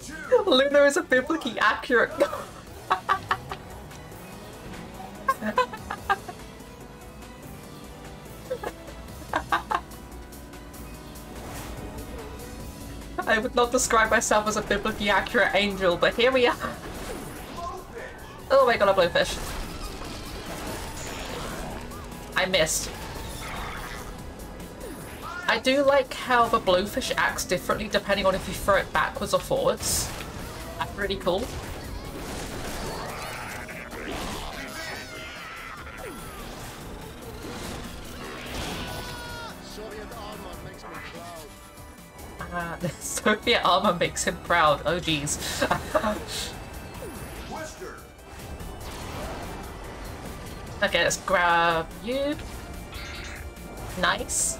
two, Luna is a biblically accurate. Would not describe myself as a biblically accurate angel, but here we are. Oh my god, a blowfish. I missed. I do like how the blowfish acts differently depending on if you throw it backwards or forwards. That's really cool. Uh, Soviet armor makes him proud. Oh jeez. Okay, let's grab you. Nice.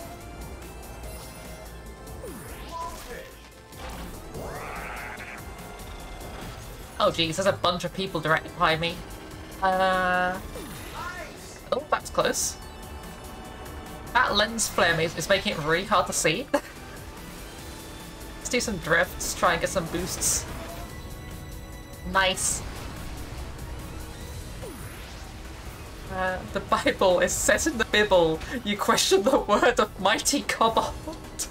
Oh geez, there's a bunch of people directly behind me. Uh... Oh, that's close. That lens flare is, is making it really hard to see. Do some drifts, try and get some boosts. Nice. Uh, the Bible, is says in the Bible, you question the word of mighty Cobalt.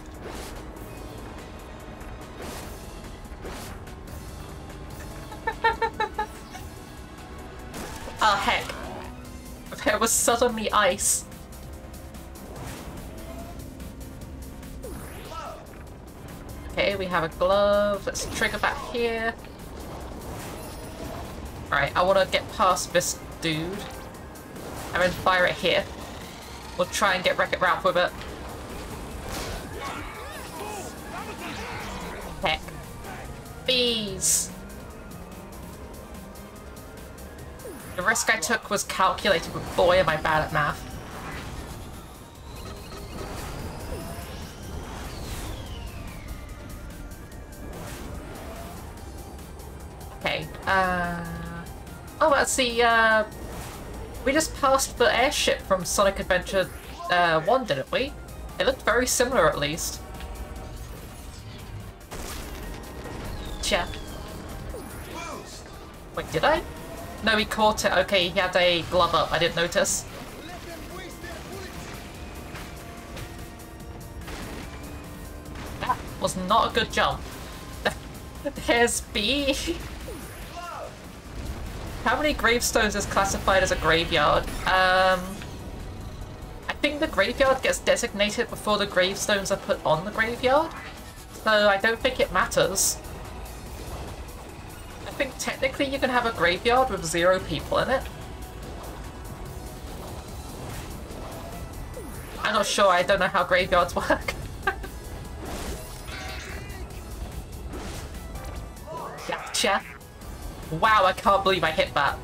oh heck. There was suddenly ice. We have a glove. Let's trigger back here. Right, I want to get past this dude. And then fire it here. We'll try and get Wreck-It Ralph with it. Heck. Bees! The risk I took was calculated, but boy am I bad at math. Uh... Oh, let's see, uh... We just passed the airship from Sonic Adventure uh, 1, didn't we? It looked very similar, at least. Check. Wait, did I? No, he caught it. Okay, he had a glove up. I didn't notice. That was not a good jump. There's B. How many gravestones is classified as a graveyard? Um, I think the graveyard gets designated before the gravestones are put on the graveyard. So I don't think it matters. I think technically you can have a graveyard with zero people in it. I'm not sure, I don't know how graveyards work. gotcha. Wow, I can't believe I hit that.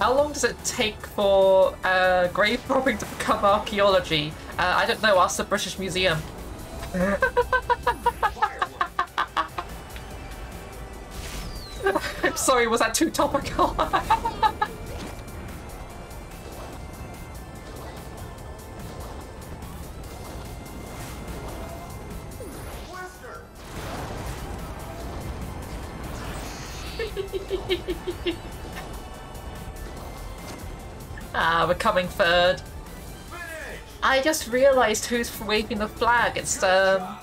How long does it take for uh, grave robbing to become archaeology? Uh, I don't know, ask the British Museum. I'm sorry, was that too topical? ah, we're coming third. I just realised who's waving the flag. It's, um...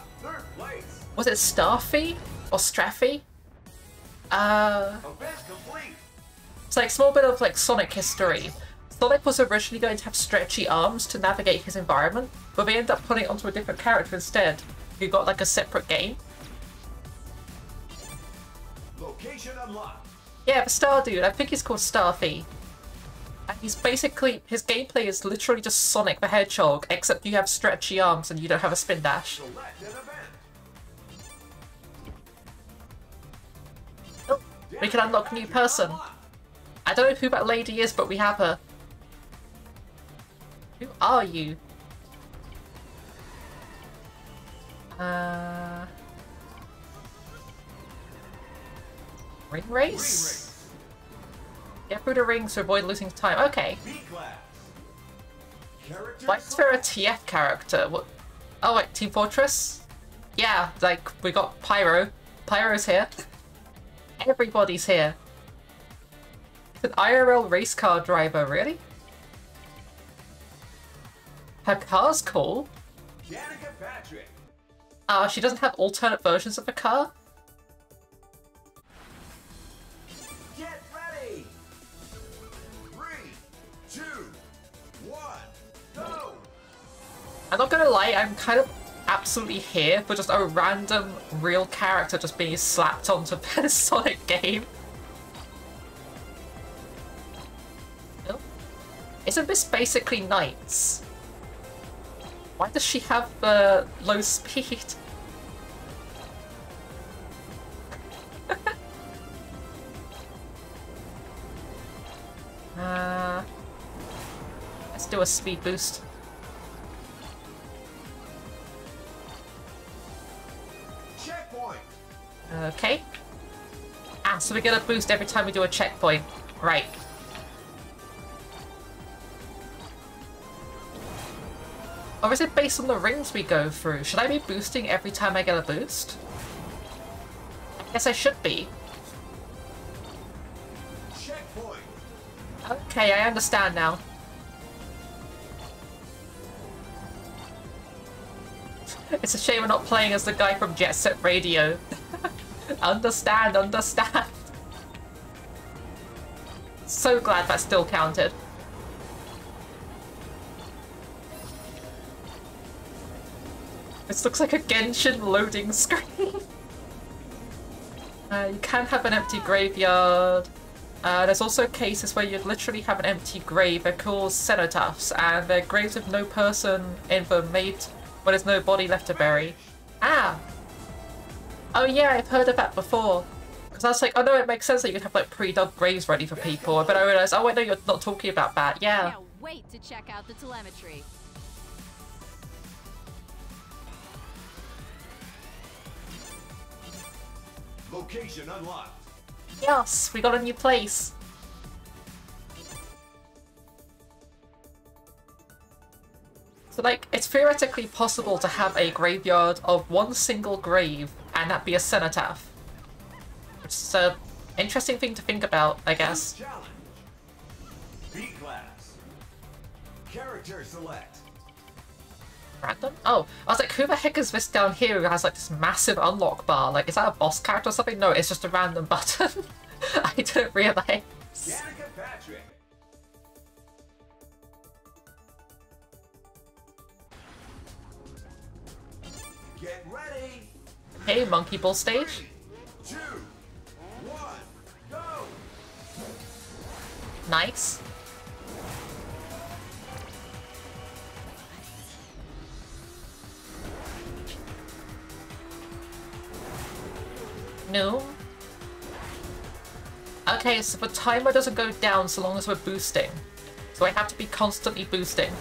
Was it Starfy? Or Straffy? Uh... It's like small bit of like Sonic history. Sonic was originally going to have stretchy arms to navigate his environment, but they ended up putting it onto a different character instead, who got like a separate game. Location unlocked. Yeah, the Star Dude, I think he's called Starfy. And he's basically, his gameplay is literally just Sonic the Hedgehog, except you have stretchy arms and you don't have a spin dash. We can unlock new person. I don't know who that lady is, but we have her. Who are you? Uh... Ring race? Get through the rings to avoid losing time. Okay. Why is there a TF character? What? Oh, wait, Team Fortress? Yeah, like, we got Pyro. Pyro's here. Everybody's here. It's an IRL race car driver, really? Her car's cool. Patrick. Uh, she doesn't have alternate versions of the car? I'm not gonna lie, I'm kind of absolutely here for just a random real character just being slapped onto a Sonic game. Isn't this basically NiGHTS? Why does she have uh, low speed? uh, let's do a speed boost. Okay. Ah, so we get a boost every time we do a checkpoint. Right. Or is it based on the rings we go through? Should I be boosting every time I get a boost? I guess I should be. Checkpoint. Okay, I understand now. It's a shame we're not playing as the guy from Jet Set Radio. understand, understand. So glad that still counted. This looks like a Genshin loading screen. uh, you can have an empty graveyard. Uh, there's also cases where you literally have an empty grave. They're called cenotaphs, and they're graves with no person in them made when there's no body left to bury. Ah! Oh yeah, I've heard of that before. Because I was like, oh no, it makes sense that you could have like pre-dug graves ready for people. But I realised, oh wait, no, you're not talking about that. Yeah. Can't wait to check out the telemetry. Location unlocked. Yes, we got a new place. So like, it's theoretically possible to have a graveyard of one single grave and that be a cenotaph. Which is a interesting thing to think about, I guess. Character select. Random? Oh, I was like, who the heck is this down here who has like this massive unlock bar? Like, is that a boss character or something? No, it's just a random button. I didn't realize. Danica Patrick. Hey, Monkey Ball stage. Three, two, one. Nice. No. Okay, so the timer doesn't go down so long as we're boosting. So I have to be constantly boosting.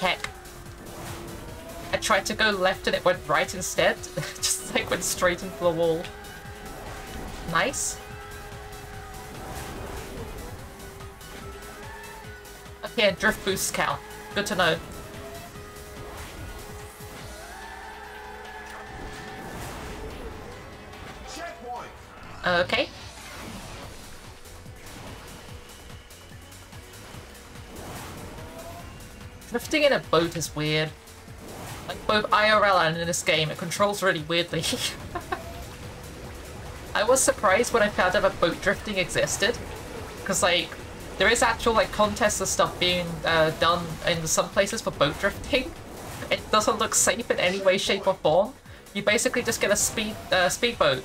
Heck. I tried to go left and it went right instead. Just like went straight into the wall. Nice. Okay, drift boost count. Good to know. Okay. Drifting in a boat is weird. Like both IRL and in this game, it controls really weirdly. I was surprised when I found out that boat drifting existed. Because like, there is actual like contests and stuff being uh, done in some places for boat drifting. It doesn't look safe in any way, shape or form. You basically just get a speed uh, speedboat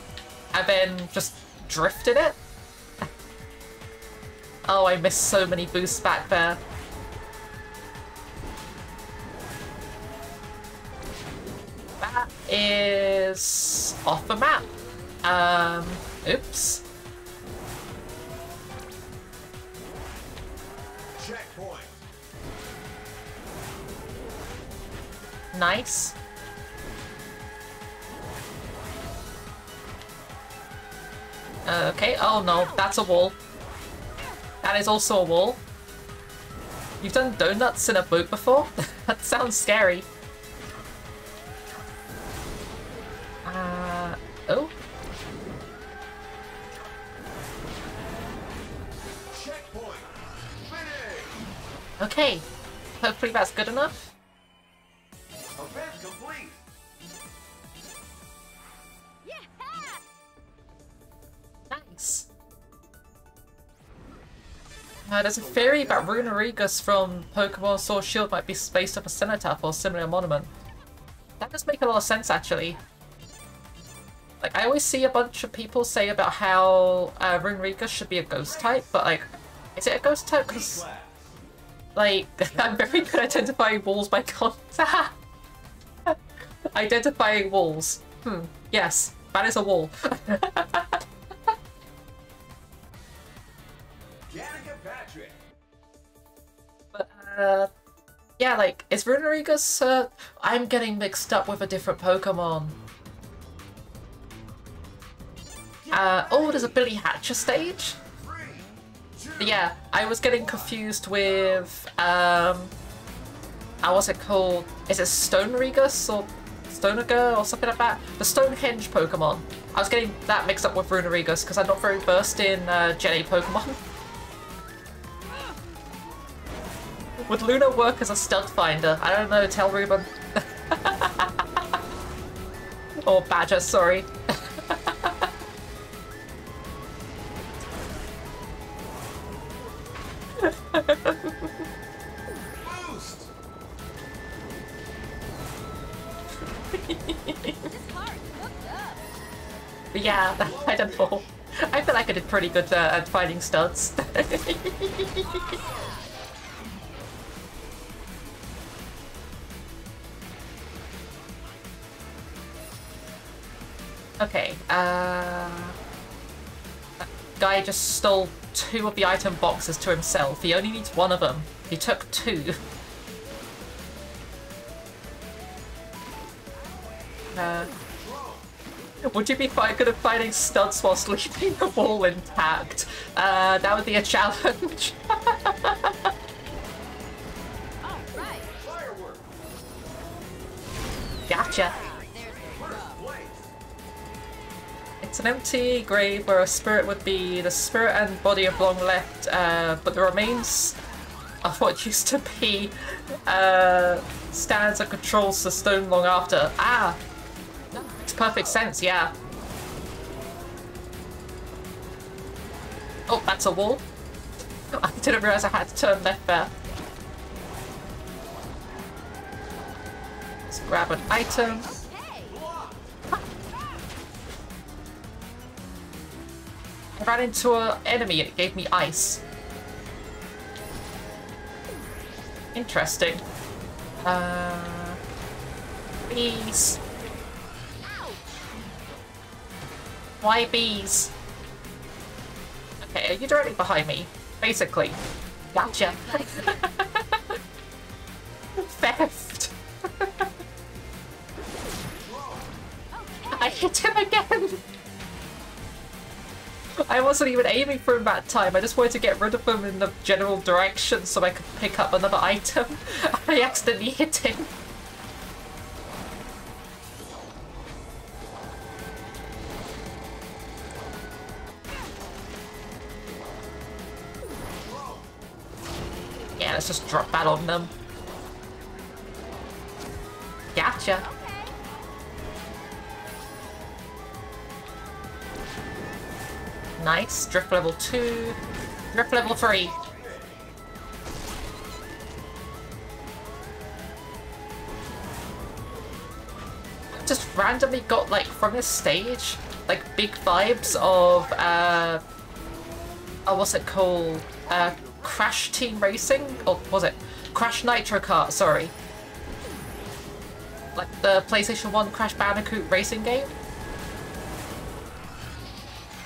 and then just drift in it. oh, I missed so many boosts back there. Is off the map. Um, oops. Checkpoint. Nice. Okay, oh no, that's a wall. That is also a wall. You've done donuts in a boot before? that sounds scary. Oh. Okay. Hopefully that's good enough. Nice. Uh, there's a theory that Runerigus from Pokemon Sword Shield might be spaced off a cenotaph or similar monument. That does make a lot of sense, actually. Like, I always see a bunch of people say about how uh, Runerigus should be a ghost type, but like, is it a ghost type? Because, like, I'm very good at identifying walls by contact. identifying walls. Hmm, yes, that is a wall. But, uh, yeah, like, is Runerigus, uh, I'm getting mixed up with a different Pokemon. Uh, oh, there's a Billy Hatcher stage? Yeah, I was getting confused with, um, uh, what's it called? Is it Stone Regus or Stoneger or something like that? The Stonehenge Pokemon. I was getting that mixed up with Runerigus because I'm not very versed in uh, Pokemon. Would Luna work as a stud finder? I don't know, tell Ruben. or Badger, sorry. yeah, I don't know. I feel like I did pretty good uh, at finding studs. okay, uh... that Guy just stole two of the item boxes to himself. He only needs one of them. He took two. Uh... Would you be quite good at finding studs while leaving the wall intact? Uh, that would be a challenge. Gotcha. It's an empty grave where a spirit would be the spirit and body of long left, uh, but the remains of what used to be uh, stands and controls the stone long after. Ah! Makes perfect sense, yeah. Oh, that's a wall. I didn't realise I had to turn left there. Let's grab an item. I ran into an enemy and it gave me ice. Interesting. Uh, bees. Why bees? Okay, are you directly behind me? Basically. Gotcha. Theft. I wasn't even aiming for him that time. I just wanted to get rid of him in the general direction so I could pick up another item. I accidentally hit him. Yeah, let's just drop that on them. Gotcha. Nice. Drift level 2. Drift level 3. Just randomly got, like, from this stage, like, big vibes of, uh... Oh, what's it called? Uh, Crash Team Racing? Or was it? Crash Nitro Kart, sorry. Like the PlayStation 1 Crash Bandicoot racing game.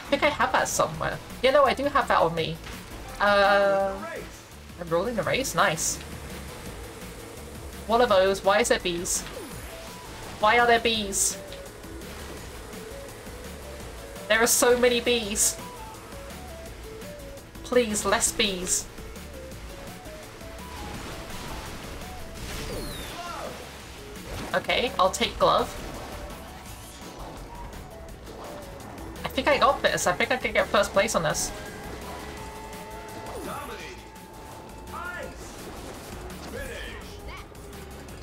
I think I have that somewhere. Yeah, no, I do have that on me. Uh, I'm rolling the race? Nice. One of those. Why is there bees? Why are there bees? There are so many bees. Please, less bees. Okay, I'll take glove. Think I got this. I think I can get first place on this.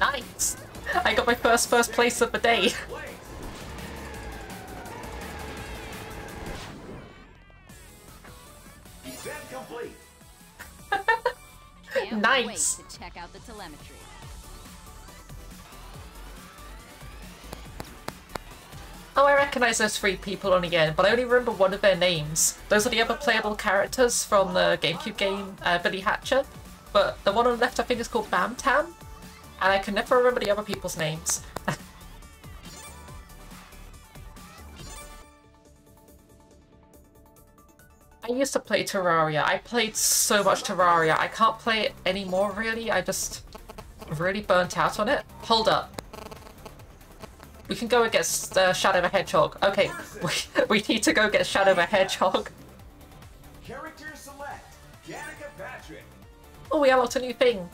Nice! I got my first first place of the day. Event complete. Can't Nice. wait to check out the telemetry. Oh, I recognise those three people on the end, but I only remember one of their names. Those are the other playable characters from the GameCube game, uh, Billy Hatcher. But the one on the left I think is called Bantam, and I can never remember the other people's names. I used to play Terraria. I played so much Terraria. I can't play it anymore, really. I just really burnt out on it. Hold up. We can go against uh, Shadow the Hedgehog. Okay, we, we need to go get Shadow the Hedgehog. Character select. Danica Patrick. Oh, we unlocked a lot of new thing.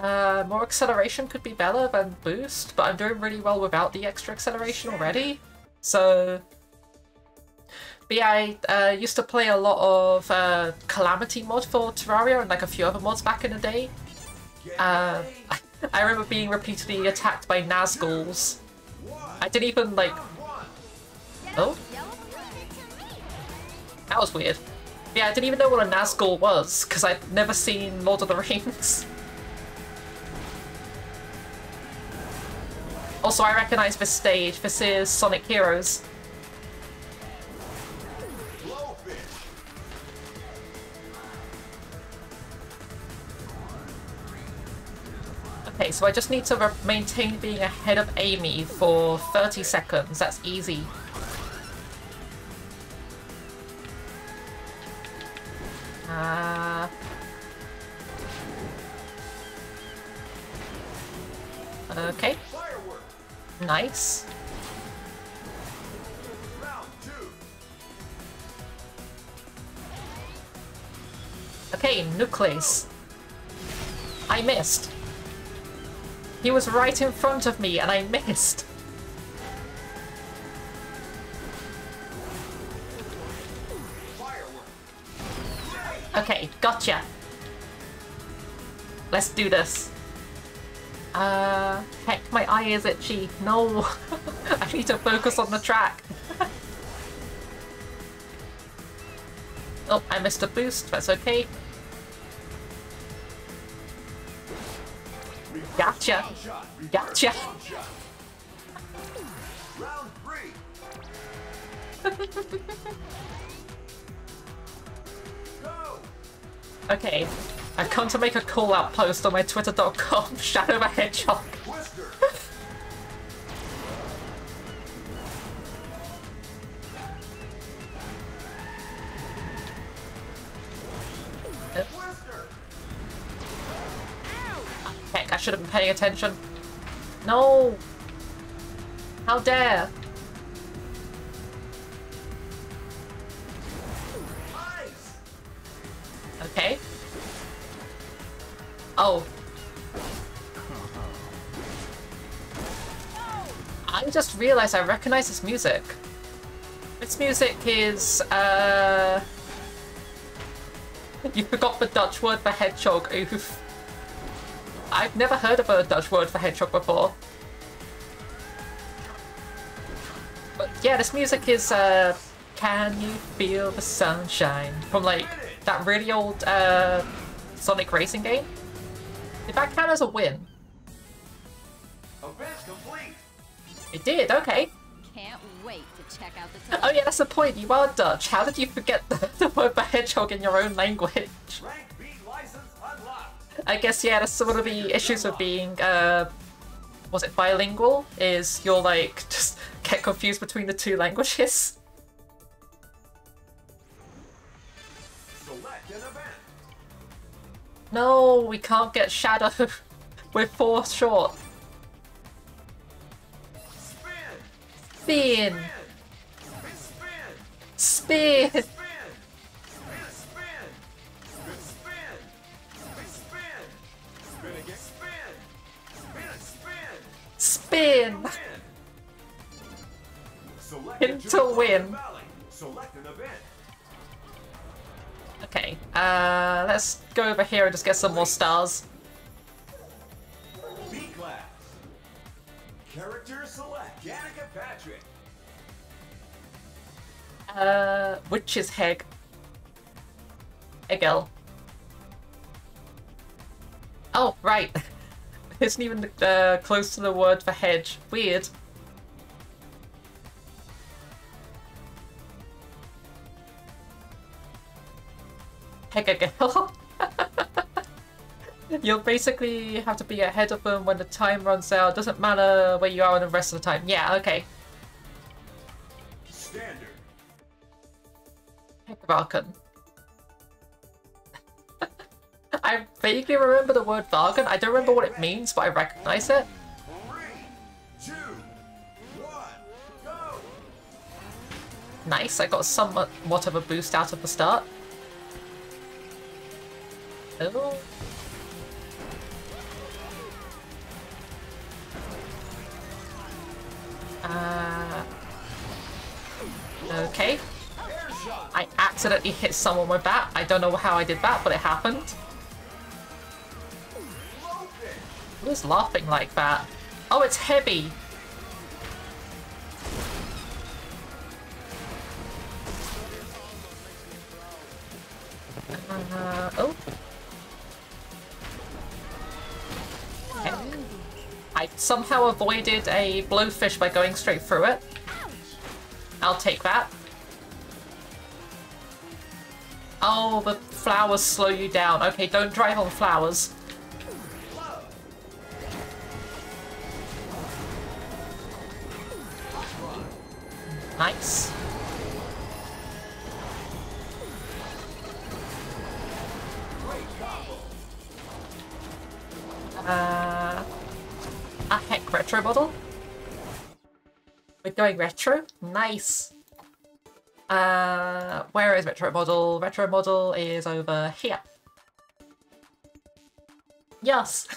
Uh, more acceleration could be better than boost, but I'm doing really well without the extra acceleration already. So, but yeah, I uh, used to play a lot of uh, Calamity mod for Terraria and like a few other mods back in the day. Uh, I remember being repeatedly attacked by Nazguls. I didn't even like. Oh? oh, that was weird. Yeah, I didn't even know what a Nazgul was because I'd never seen Lord of the Rings. Also, I recognize this stage. This is Sonic Heroes. Okay, so I just need to maintain being ahead of Amy for 30 seconds. That's easy. Uh... Okay, nice. Okay, Nucleus. I missed. He was right in front of me and I missed. Okay, gotcha. Let's do this. Uh, heck, my eye is itchy. No, I need to focus on the track. oh, I missed a boost. That's okay. Gotcha. Gotcha. Okay, I've come to make a call out post on my twitter.com Shadow the Hedgehog. Paying attention. No! How dare! Okay. Oh. I just realized I recognize this music. This music is, uh... You forgot the Dutch word for hedgehog, oof. I've never heard of a Dutch word for hedgehog before. But yeah, this music is, uh... Can you feel the sunshine? From, like, that really old, uh... Sonic racing game. Did that count as a win? Event complete. It did, okay. Can't wait to check out the Oh yeah, that's the point. You are Dutch. How did you forget the, the word for hedgehog in your own language? Rank B license unlocked. I guess yeah, that's one of the issues of being uh, was it bilingual? Is you'll like just get confused between the two languages. Select an event. No, we can't get Shadow. We're four short. Spin. Spin. Spin. Spin Spin. Spin. Select Him a to win. Valley. Select an event. Okay, uh, let's go over here and just get some more stars. B class. Character select. Danica Patrick. Uh, which is Heg? Egel. Oh, right. Isn't even uh, close to the word for hedge. Weird. Hegegel. You'll basically have to be ahead of them when the time runs out. Doesn't matter where you are in the rest of the time. Yeah, okay. Standard. Varken. I vaguely remember the word Varken. I don't remember what it means, but I recognize it. Nice, I got somewhat of a boost out of the start. Oh. Uh, okay. I accidentally hit someone with that. I don't know how I did that, but it happened. Who's laughing like that? Oh, it's heavy. Uh, oh. I somehow avoided a blowfish by going straight through it. I'll take that. Oh, the flowers slow you down. Okay, don't drive on flowers. Going retro. Nice. Uh, where is retro model? Retro model is over here. Yes.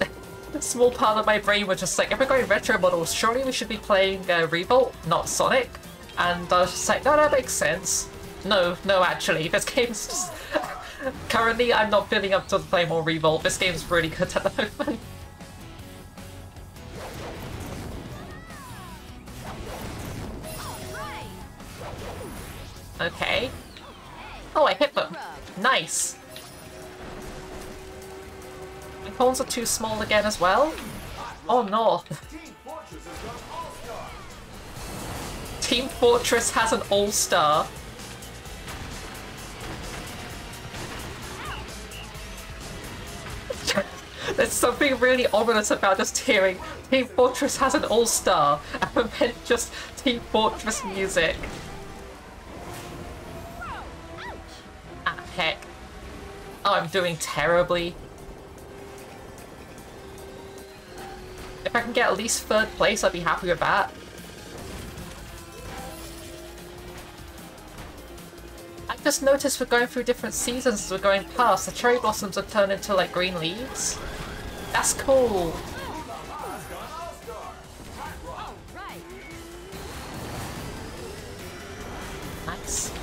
Small part of my brain was just like, if we're going retro models, surely we should be playing uh, Revolt, not Sonic. And I was just like, no, that makes sense. No, no, actually, this game's just... Currently, I'm not feeling up to play more Revolt. This game's really good at the moment. Okay. Oh, I hit them. Nice. My pawns are too small again as well. Oh no. Team Fortress has an all-star. There's something really ominous about just hearing Team Fortress has an all-star and then just Team Fortress music. Oh, I'm doing terribly. If I can get at least third place, I'd be happy with that. I just noticed we're going through different seasons as we're going past. The cherry blossoms have turned into like green leaves. That's cool. Nice.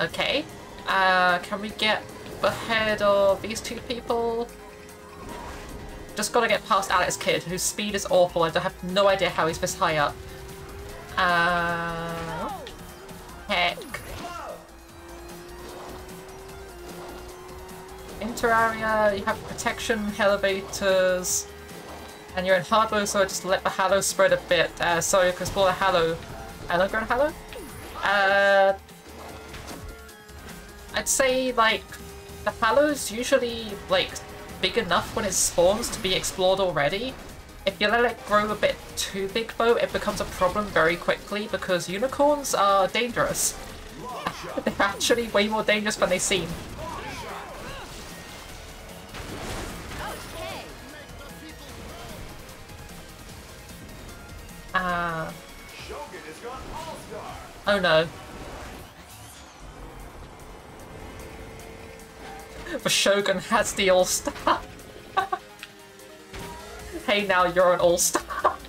Okay. Uh, can we get ahead of these two people? Just gotta get past Alex Kidd, whose speed is awful. and I have no idea how he's this high up. Uh, heck. Inter area, you have protection, elevators, and you're in Halo, so I just let the Halo spread a bit. Uh, sorry, because for the Halo, Halo, Grand Halo? Uh, I'd say like the Hallow's usually like big enough when it spawns to be explored already. If you let it grow a bit too big though, it becomes a problem very quickly because unicorns are dangerous. They're actually way more dangerous than they seem. Ah. Oh no. The Shogun has the All-Star. hey now, you're an All-Star.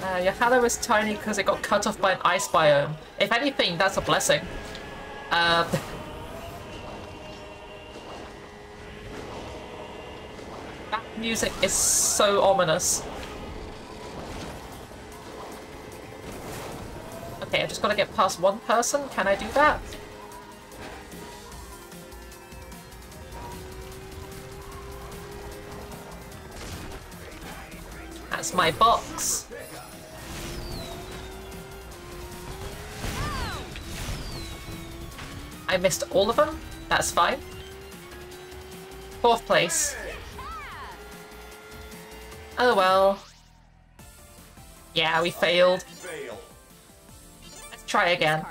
Uh, your Hallow is tiny because it got cut off by an ice biome. If anything, that's a blessing. Uh, that music is so ominous. Okay, I've just gotta get past one person. Can I do that? That's my box. I missed all of them. That's fine. Fourth place. Oh well. Yeah, we failed. Try again.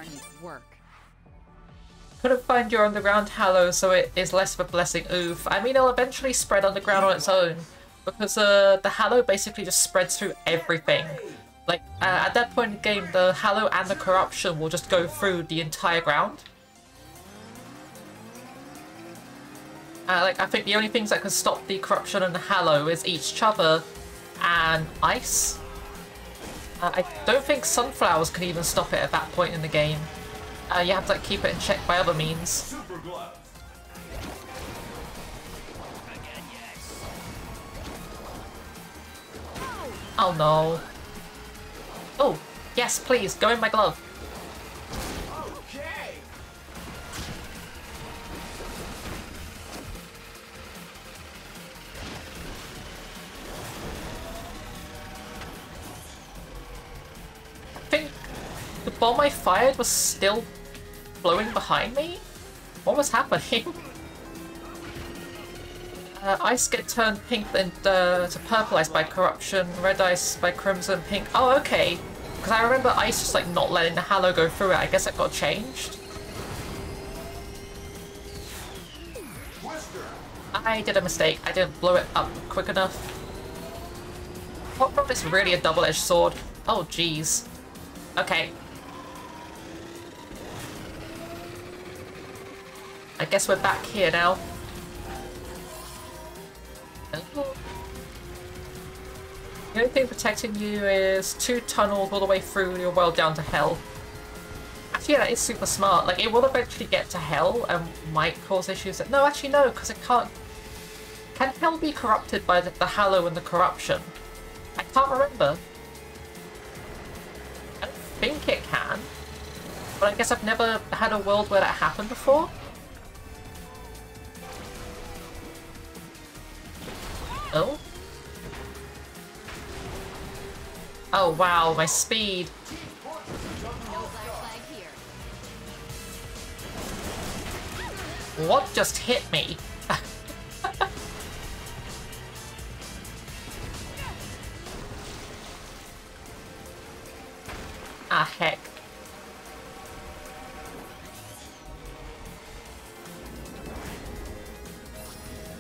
Couldn't find your underground hallow, so it is less of a blessing. Oof. I mean, it'll eventually spread underground on its own. Because uh, the hallow basically just spreads through everything. Like, uh, at that point in the game, the hallow and the corruption will just go through the entire ground. Uh, like, I think the only things that can stop the corruption and the hallow is each other and ice. Uh, I don't think sunflowers can even stop it at that point in the game. Uh, you have to like, keep it in check by other means. Oh no. Oh, yes, please, go in my glove. The bomb I fired was still blowing behind me? What was happening? Uh, ice get turned pink and uh, to purple ice by corruption, red ice by crimson, pink. Oh, okay. Because I remember ice just like not letting the halo go through it. I guess it got changed. I did a mistake. I didn't blow it up quick enough. What from is really a double-edged sword? Oh, jeez. Okay. I guess we're back here now. The only thing protecting you is two tunnels all the way through your world down to hell. Actually, yeah, that is super smart. Like, it will eventually get to hell and might cause issues. That... No, actually, no, because it can't... Can hell be corrupted by the, the hallow and the corruption? I can't remember. I don't think it can. But I guess I've never had a world where that happened before. Oh? Oh wow, my speed. What just hit me? ah, heck.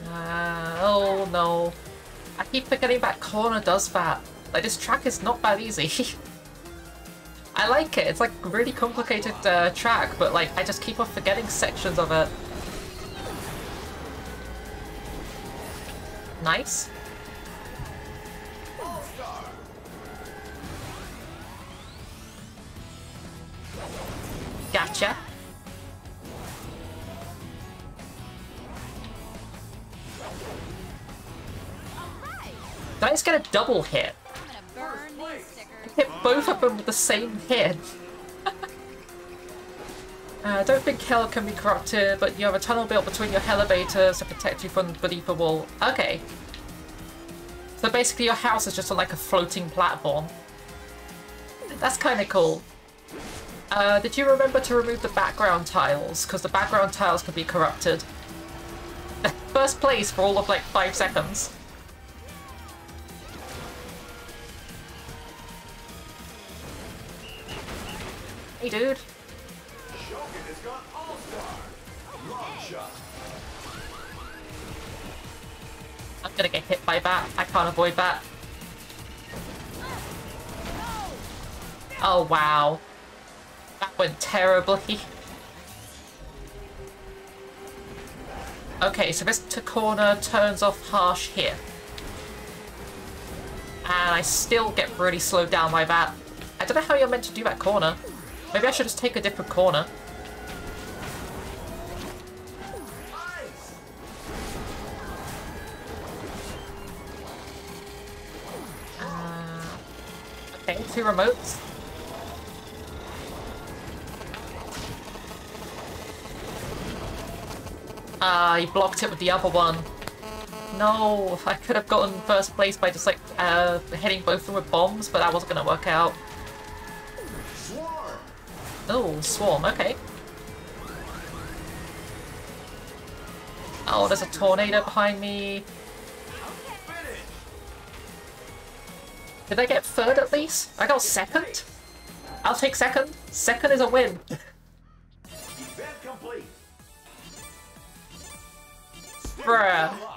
Uh, oh no. I keep forgetting that corner does that. Like, this track is not that easy. I like it. It's like really complicated uh, track, but like, I just keep on forgetting sections of it. Nice. Gotcha. Did I just get a double hit? Hit both of them with the same hit. uh, I don't think hell can be corrupted, but you have a tunnel built between your elevators to protect you from beneath a wall. Okay. So basically your house is just on like a floating platform. That's kind of cool. Uh, did you remember to remove the background tiles? Because the background tiles can be corrupted. First place for all of like five seconds. Hey, dude. I'm gonna get hit by that. I can't avoid that. Oh, wow. That went terribly. Okay, so this corner turns off harsh here. And I still get really slowed down by that. I don't know how you're meant to do that corner. Maybe I should just take a different corner. Uh, okay, two remotes. Ah, he blocked it with the other one. No, I could have gotten first place by just like uh, hitting both of them with bombs, but that wasn't gonna work out. Swarm. Oh, swarm, okay. Oh, there's a tornado behind me. Did I get third at least? I got second? I'll take second. Second is a win. Event complete. Bruh.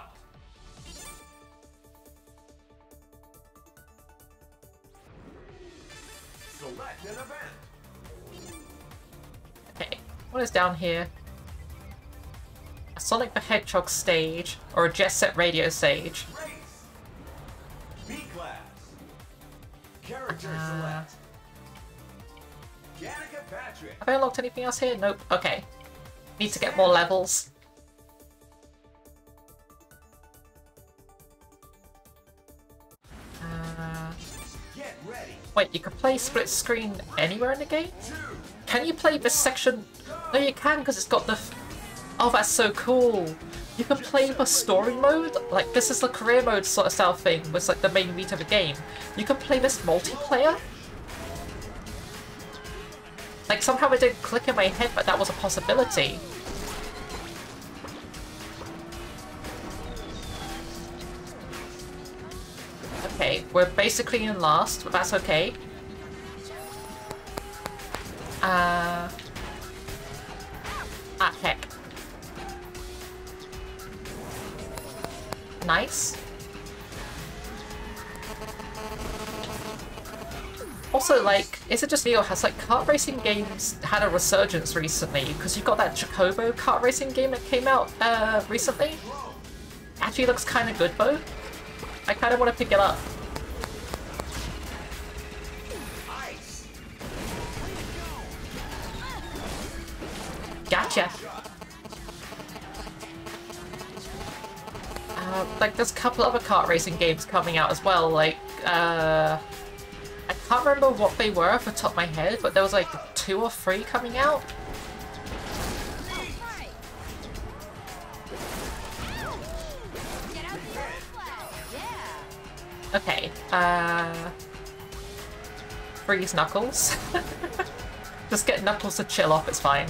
What is down here? A Sonic the Hedgehog stage, or a Jet Set Radio stage. Uh. select. Have I unlocked anything else here? Nope. Okay. Need to get more levels. Uh, wait, you can play split screen anywhere in the game? Can you play this section? No, you can because it's got the. Oh, that's so cool. You can play the story mode. Like this is the career mode sort of style thing. Was like the main meat of the game. You can play this multiplayer. Like somehow it didn't click in my head, but that was a possibility. Okay, we're basically in last, but that's okay. Uh. Ah, heck. Nice. Also, like, is it just me or has like kart racing games had a resurgence recently? Because you've got that Chocobo kart racing game that came out uh, recently. Actually looks kind of good though. I kind of want to pick it up. Gotcha. Uh, like, there's a couple other kart racing games coming out as well. Like, uh, I can't remember what they were off the top of my head, but there was like two or three coming out. Okay, uh... Freeze Knuckles. Just get Knuckles to chill off, it's fine.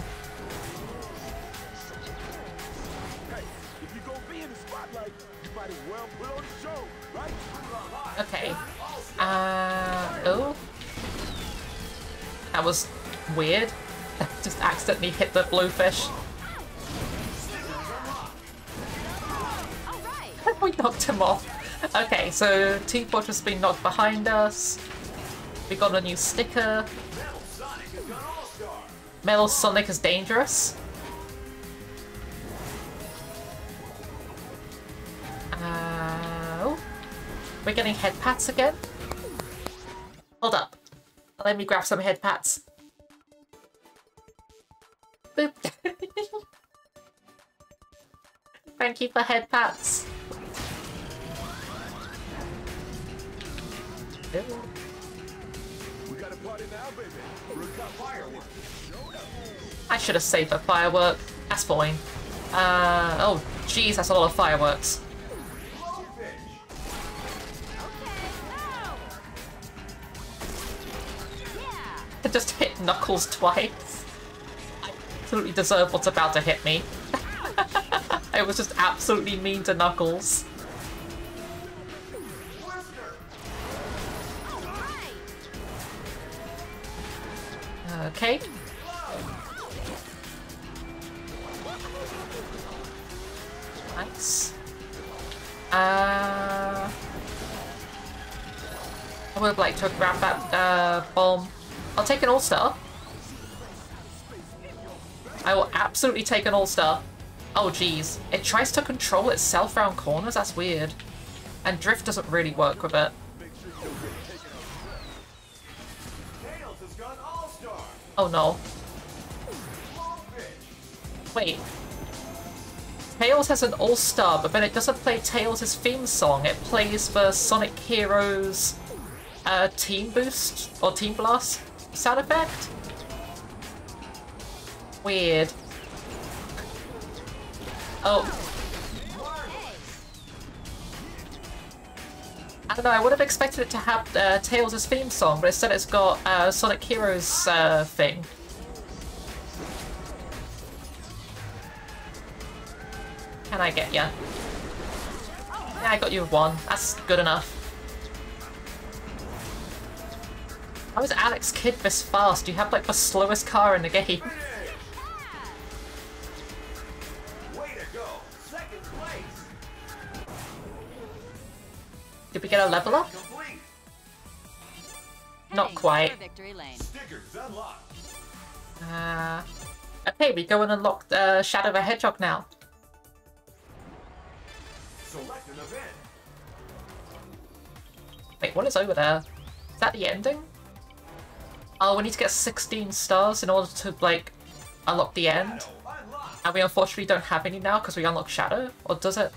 Okay. Uh... Oh? That was weird. Just accidentally hit the blowfish. We knocked him off. Okay, so Team Fortress has been knocked behind us. We got a new sticker. Metal Sonic has gone all-star. Metal Sonic is dangerous. Uh. We're getting head pats again. Hold up. Let me grab some head pats. Boop. Thank you for head pats. Ooh. We got a party now, baby. Got fireworks. I should have saved the firework. That's fine. Uh, oh, jeez, that's a lot of fireworks. Knuckles twice. I absolutely deserve what's about to hit me. I was just absolutely mean to Knuckles. All-star. I will absolutely take an all-star. Oh jeez, it tries to control itself around corners? That's weird. And drift doesn't really work with it. Oh no. Wait. Tails has an all-star, but then it doesn't play Tails' theme song. It plays the Sonic Heroes uh, Team Boost or Team Blast sound effect. Weird. Oh. I don't know, I would have expected it to have uh, Tails' theme song, but instead it's got uh, Sonic Heroes uh, thing. Can I get ya? Yeah, I got you one. That's good enough. How is Alex Kidd this fast? You have like the slowest car in the game. Did we get a level up? Not quite. Uh, okay, we go and unlock uh, Shadow the Hedgehog now. Wait, what is over there? Is that the ending? Oh, we need to get 16 stars in order to, like, unlock the end. And we unfortunately don't have any now because we unlocked Shadow. Or does it?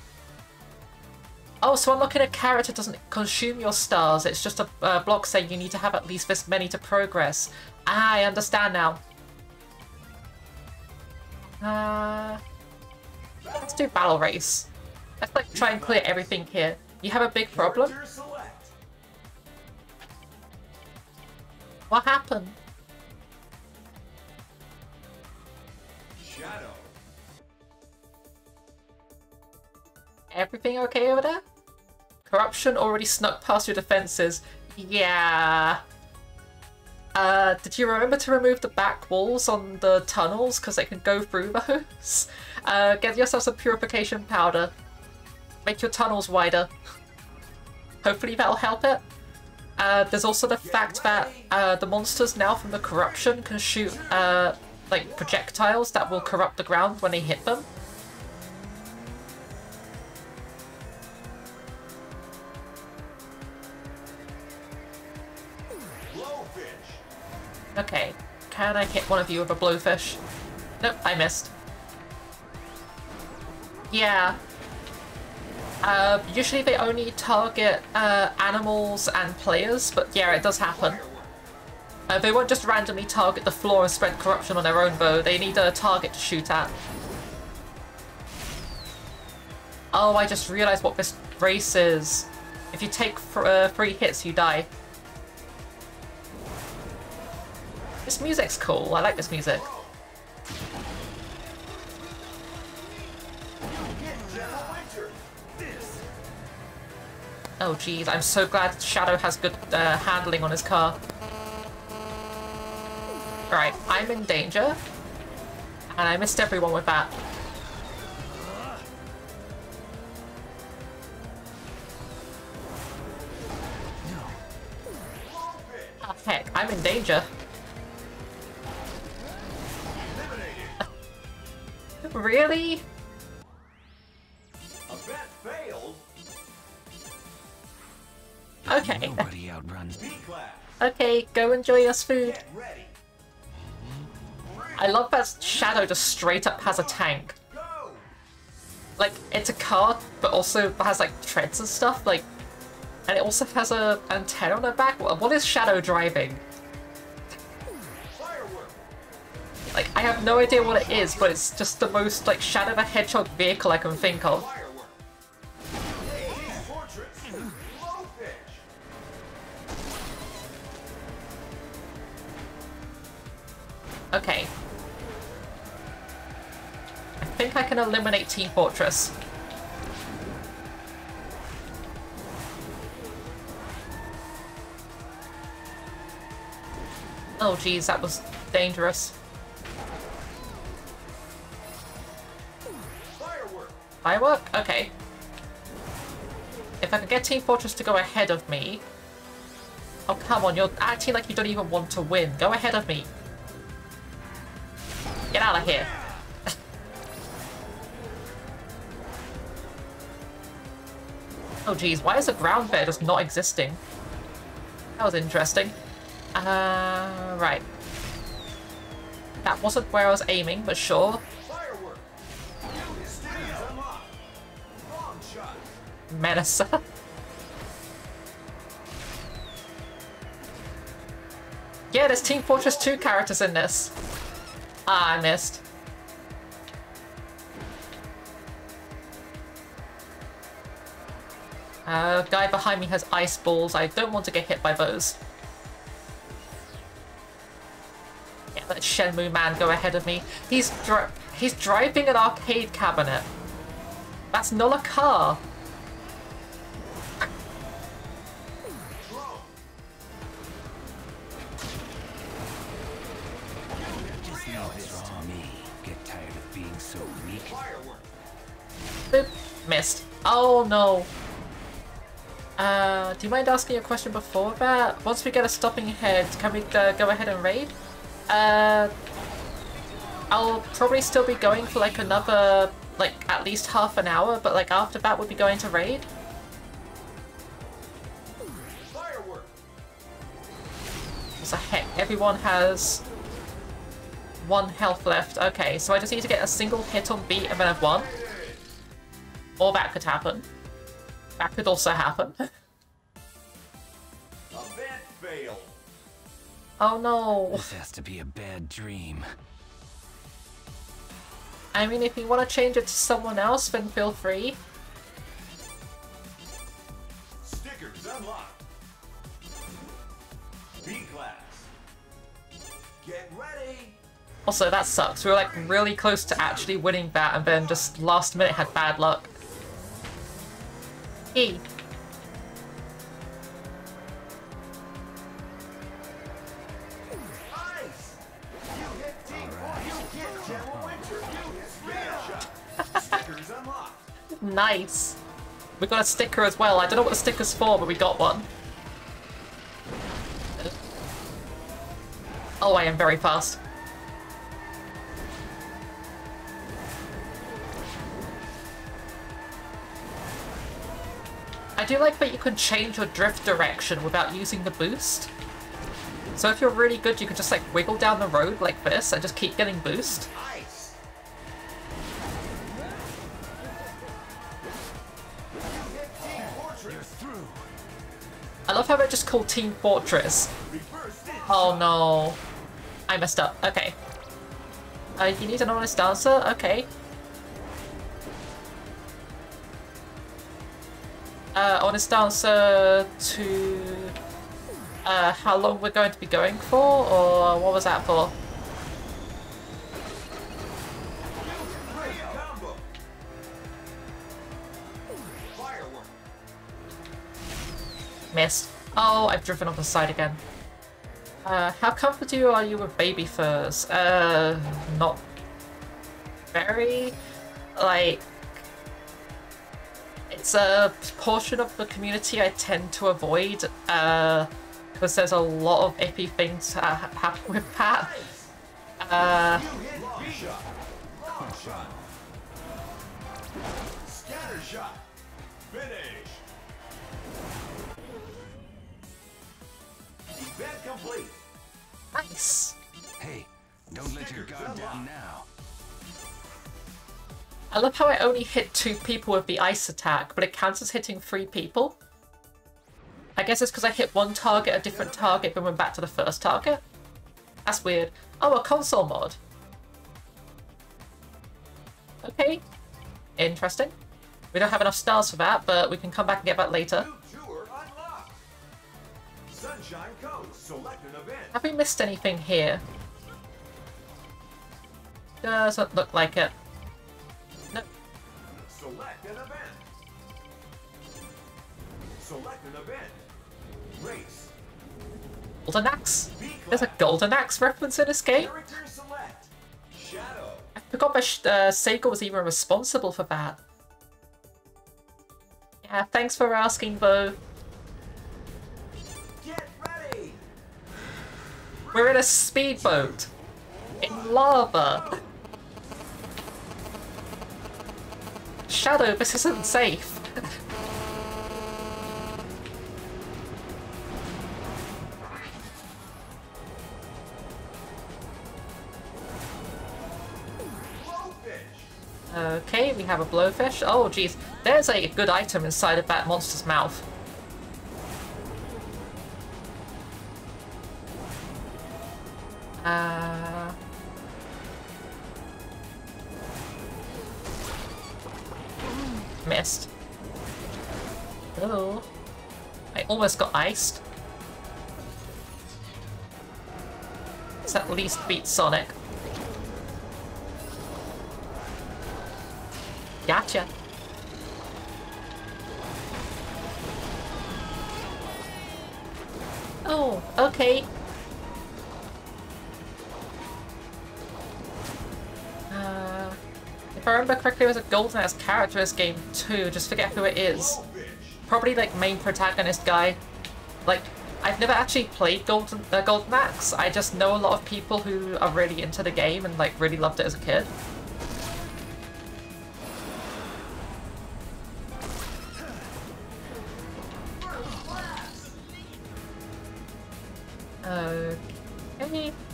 Oh, so unlocking a character doesn't consume your stars. It's just a uh, block saying you need to have at least this many to progress. Ah, I understand now. Uh, let's do battle race. Let's like try and clear everything here. You have a big problem? What happened? Shadow. Everything okay over there? Corruption already snuck past your defenses. Yeah. Uh, did you remember to remove the back walls on the tunnels because they can go through those? Uh, get yourself some purification powder. Make your tunnels wider. Hopefully that'll help it. Uh, there's also the fact that uh, the monsters now from the corruption can shoot uh, like projectiles that will corrupt the ground when they hit them. Okay, can I hit one of you with a blowfish? Nope, I missed. Yeah. Uh, usually they only target uh, animals and players, but yeah, it does happen. Uh, they won't just randomly target the floor and spread corruption on their own, though. They need a target to shoot at. Oh, I just realized what this race is. If you take uh, three hits, you die. This music's cool. I like this music. Oh geez, I'm so glad Shadow has good uh, handling on his car. Right, I'm in danger. And I missed everyone with that. Oh, heck, I'm in danger. really? Okay. Nobody outruns Okay, go enjoy your food. I love that Shadow just straight up has a tank. Like, it's a car, but also has like treads and stuff, like, and it also has a antenna on the back. What is Shadow driving? Like, I have no idea what it is, but it's just the most, like, Shadow the Hedgehog vehicle I can think of. Okay. I think I can eliminate Team Fortress. Oh geez, that was dangerous. Firework? Firework? Okay. If I can get Team Fortress to go ahead of me... Oh, come on, you're acting like you don't even want to win. Go ahead of me. Get out of here. oh, geez, why is the ground bear just not existing? That was interesting. Uh, right. That wasn't where I was aiming, but sure. Menacer. yeah, there's Team Fortress 2 characters in this. Ah, I missed. Uh, guy behind me has ice balls. I don't want to get hit by those. Yeah, let Shenmue man go ahead of me. He's he's driving an arcade cabinet. That's not a car. Boop. Missed. Oh no. Uh, do you mind asking a question before that? Once we get a stopping head, can we uh, go ahead and raid? Uh, I'll probably still be going for like another, like at least half an hour, but like after that we'll be going to raid. What the heck? Everyone has one health left. Okay, so I just need to get a single hit on beat and then I've won. Or that could happen. That could also happen. Event fail. oh no. This has to be a bad dream. I mean, if you want to change it to someone else, then feel free. Stickers unlocked. B class. Get ready. Also, that sucks. We were like really close to actually winning that and then just last minute had bad luck. Unlocked. Nice. We got a sticker as well. I don't know what the sticker's for, but we got one. Oh, I am very fast. I do like that you can change your drift direction without using the boost. So if you're really good, you can just like wiggle down the road like this and just keep getting boost. I love how they're just called Team Fortress. Oh no. I messed up. Okay. Uh, you need an honest answer? Okay. Uh, honest answer to uh, how long we're going to be going for, or what was that for? Missed. Oh, I've driven off the side again. Uh, how comfortable are you with baby furs? Uh, not very. Like, it's a portion of the community I tend to avoid, uh, because there's a lot of iffy things uh, happen with that. Uh, You hit B shot. Long shot. Scatter shot. Finish. Event complete. nice. Hey, don't let your guard down now. I love how I only hit two people with the ice attack, but it counts as hitting three people. I guess it's because I hit one target, a different target, then went back to the first target. That's weird. Oh, a console mod. Okay. Interesting. We don't have enough stars for that, but we can come back and get that later. New tour unlocked. Sunshine Coast. Select an event. Have we missed anything here? Doesn't look like it. Select an event. Select an event. Race. Golden Axe? There's a Golden Axe reference in this game? Character select. Shadow. I forgot that uh, Sega was even responsible for that. Yeah, thanks for asking, Bo. Get ready. We're in a speedboat. In lava. Shadow, this isn't safe. Okay, we have a blowfish. Oh, geez. There's a good item inside of that monster's mouth. Uh... Missed. Oh. I almost got iced. Let's at least beat Sonic. Gotcha. Oh, okay. Uh, if I remember correctly, was a Golden Axe character in this game too. Just forget who it is. Probably like main protagonist guy. Like, I've never actually played Golden uh, Golden Axe. I just know a lot of people who are really into the game and like really loved it as a kid. Okay.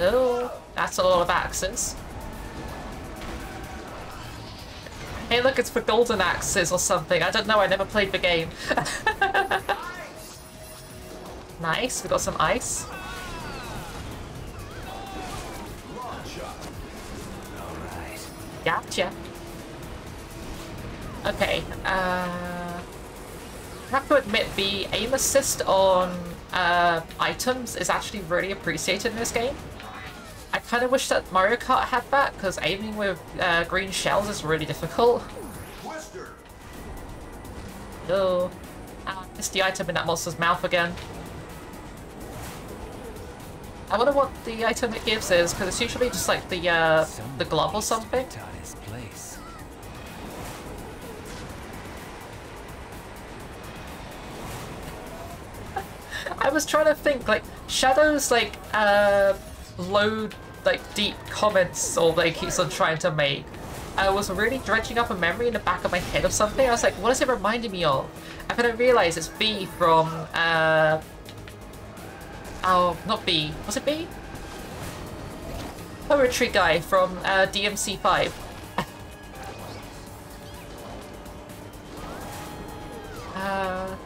Oh, that's a lot of axes. Hey look, it's for golden axes or something. I don't know, I never played the game. nice, we got some ice. Gotcha. Okay, uh... I have to admit, the aim assist on uh, items is actually really appreciated in this game. Kind of wish that Mario Kart had that, because aiming with uh, green shells is really difficult. Twister. Ah, missed the item in that monster's mouth again. I wonder what the item it gives is, because it's usually just like the uh, the glove or something. I was trying to think, like, Shadow's, like, uh, low, like, deep comments like, he's on trying to make. I was really dredging up a memory in the back of my head of something. I was like, what is it reminding me of? And then I realised it's B from, uh... Oh, not B. Was it B? Poetry guy from uh, DMC5. uh...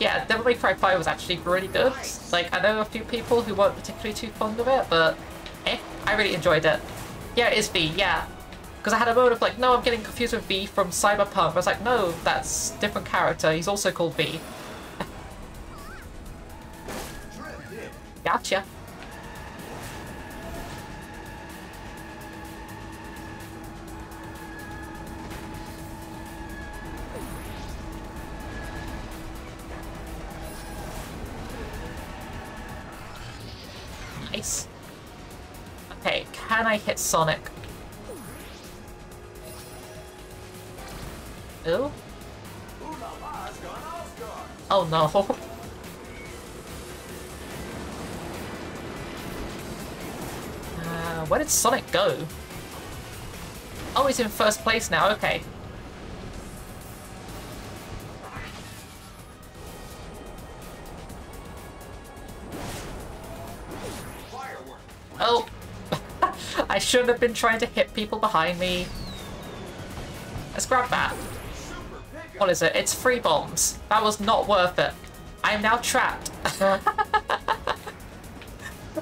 Yeah, Devil May Cry 5 was actually really good. Like, I know a few people who weren't particularly too fond of it, but I really enjoyed it. Yeah, it is V, yeah. Because I had a moment of like, no, I'm getting confused with V from Cyberpunk. I was like, no, that's different character. He's also called V. gotcha. Nice. Okay, can I hit Sonic? Ooh. Oh no. Uh, where did Sonic go? Oh, he's in first place now, okay. Oh! I shouldn't have been trying to hit people behind me. Let's grab that. What is it? It's three bombs. That was not worth it. I am now trapped.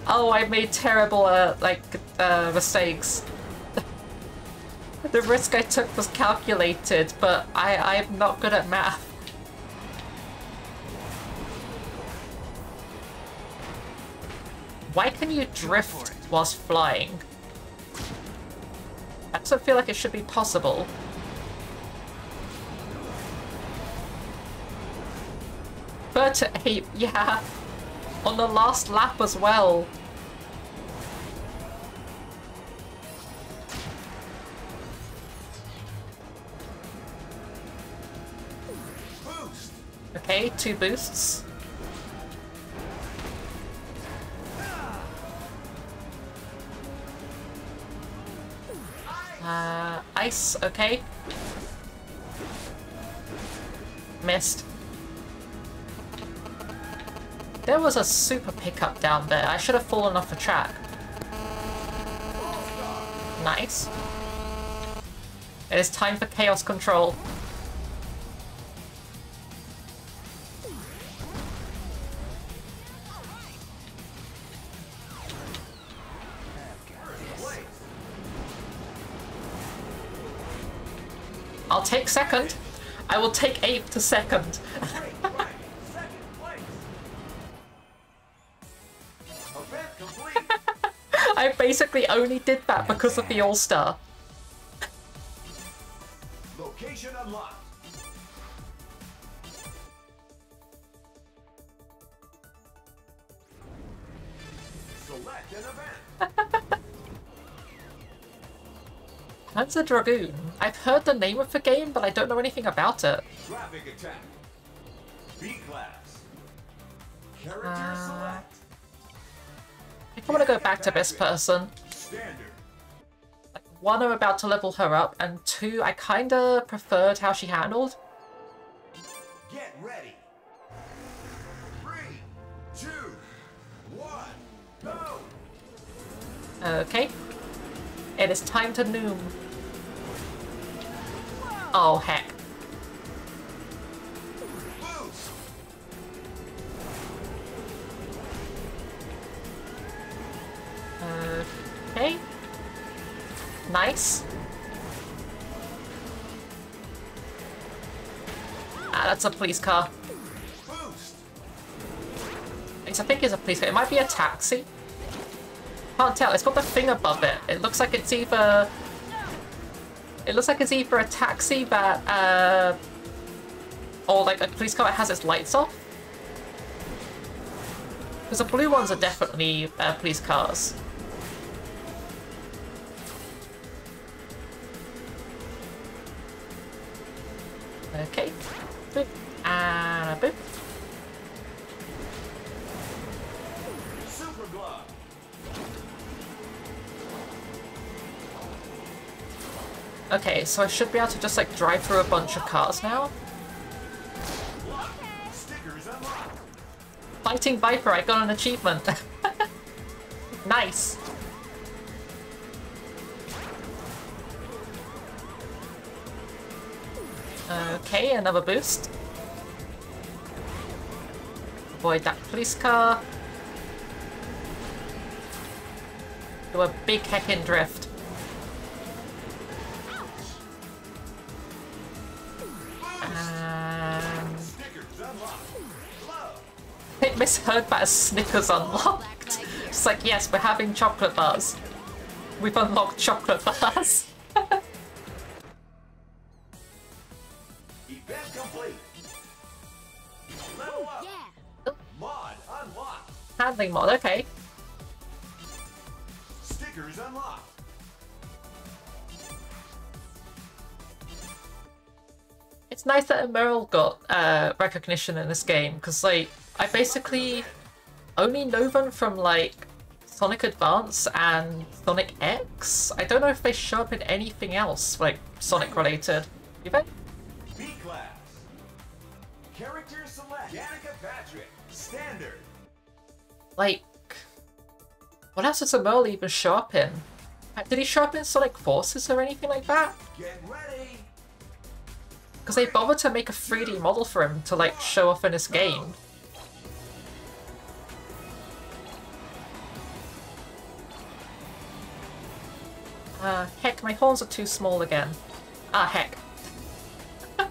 oh, I made terrible, uh, like, uh, mistakes. the risk I took was calculated, but I, I'm not good at math. Why can you drift whilst flying? I also feel like it should be possible. To ape, yeah. On the last lap as well. Okay, two boosts. Uh, ice, okay. Missed. There was a super pickup down there. I should have fallen off the track. Nice. It is time for chaos control. I'll take second. I will take eighth to second. I basically only did that because of the All-Star. Location unlocked. Select an event. Panzer Dragoon. I've heard the name of the game, but I don't know anything about it. Traffic attack. B class. Character Uh, select. I want to go back to this person. Standard. One, I'm about to level her up, and two, I kinda preferred how she handled. Get ready. Three, two, one, go. Okay. It is time to noom. Oh, heck. Okay. Nice. Ah, that's a police car. I think it's a police car. It might be a taxi. Can't tell. It's got the thing above it. It looks like it's either... It looks like it's either a taxi that, uh... Or like a police car that has its lights off. Because the blue ones are definitely uh, police cars. Okay. Boop. And a boop. Okay, so I should be able to just like drive through a bunch of cars now. Fighting Viper, I got an achievement. nice. Okay, another boost. Avoid that police car. Do a big heckin' drift. Misheard that Snickers unlocked. It's like, yes, we're having chocolate bars. We've unlocked chocolate bars. Handling mod, okay. Stickers unlocked. It's nice that Emerald got uh, recognition in this game, because, like, I basically only know them from, like, Sonic Advance and Sonic X. I don't know if they show up in anything else, like, Sonic related. Do they? B class. Character select. Danica Patrick. Standard. Like, what else does Emerald even show up in? Did he show up in Sonic Forces or anything like that? Get ready. Because they bothered to make a 3D model for him to, like, show off in this game. Uh, heck, my horns are too small again. Ah, heck.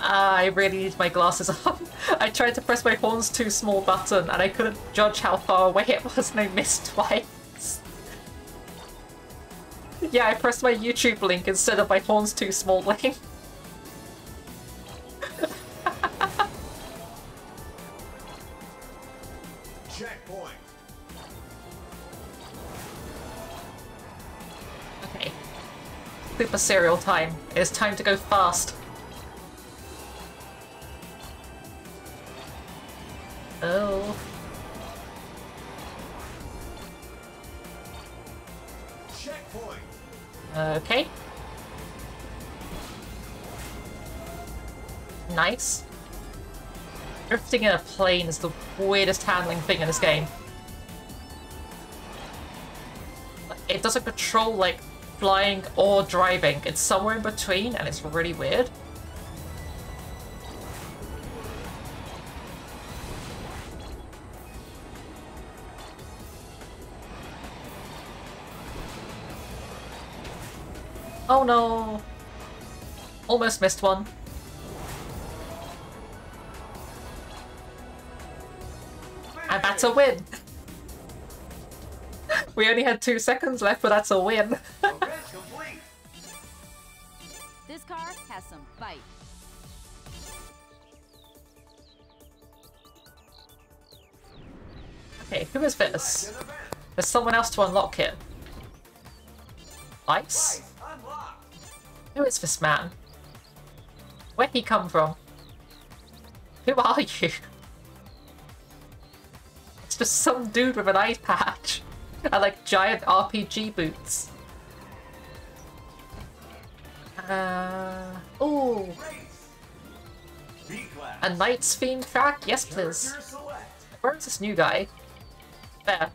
I really need my glasses on. I tried to press my horns too small button and I couldn't judge how far away it was and I missed twice. yeah, I pressed my YouTube link instead of my horns too small link. Super serial time. It's time to go fast. Oh. Checkpoint. Okay. Nice. Drifting in a plane is the weirdest handling thing in this game. It doesn't control, like, flying or driving. It's somewhere in between, and it's really weird. Oh no! Almost missed one. And that's a win! we only had two seconds left, but that's a win. Car has some fight. okay, who is this? There's someone else to unlock it. Ice? Who is this man? Where'd he come from? Who are you? It's just some dude with an eye patch and like giant RPG boots. Uh, ooh, Race. B class. a NiGHTS theme track? Yes, please. Where is this new guy? There.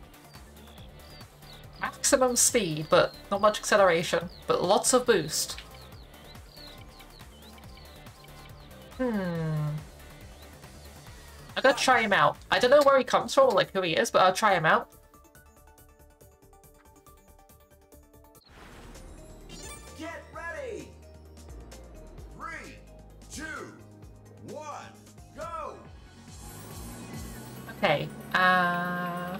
Maximum speed, but not much acceleration, but lots of boost. Hmm. I'm gonna try him out. I don't know where he comes from or like who he is, but I'll try him out. Okay. Uh.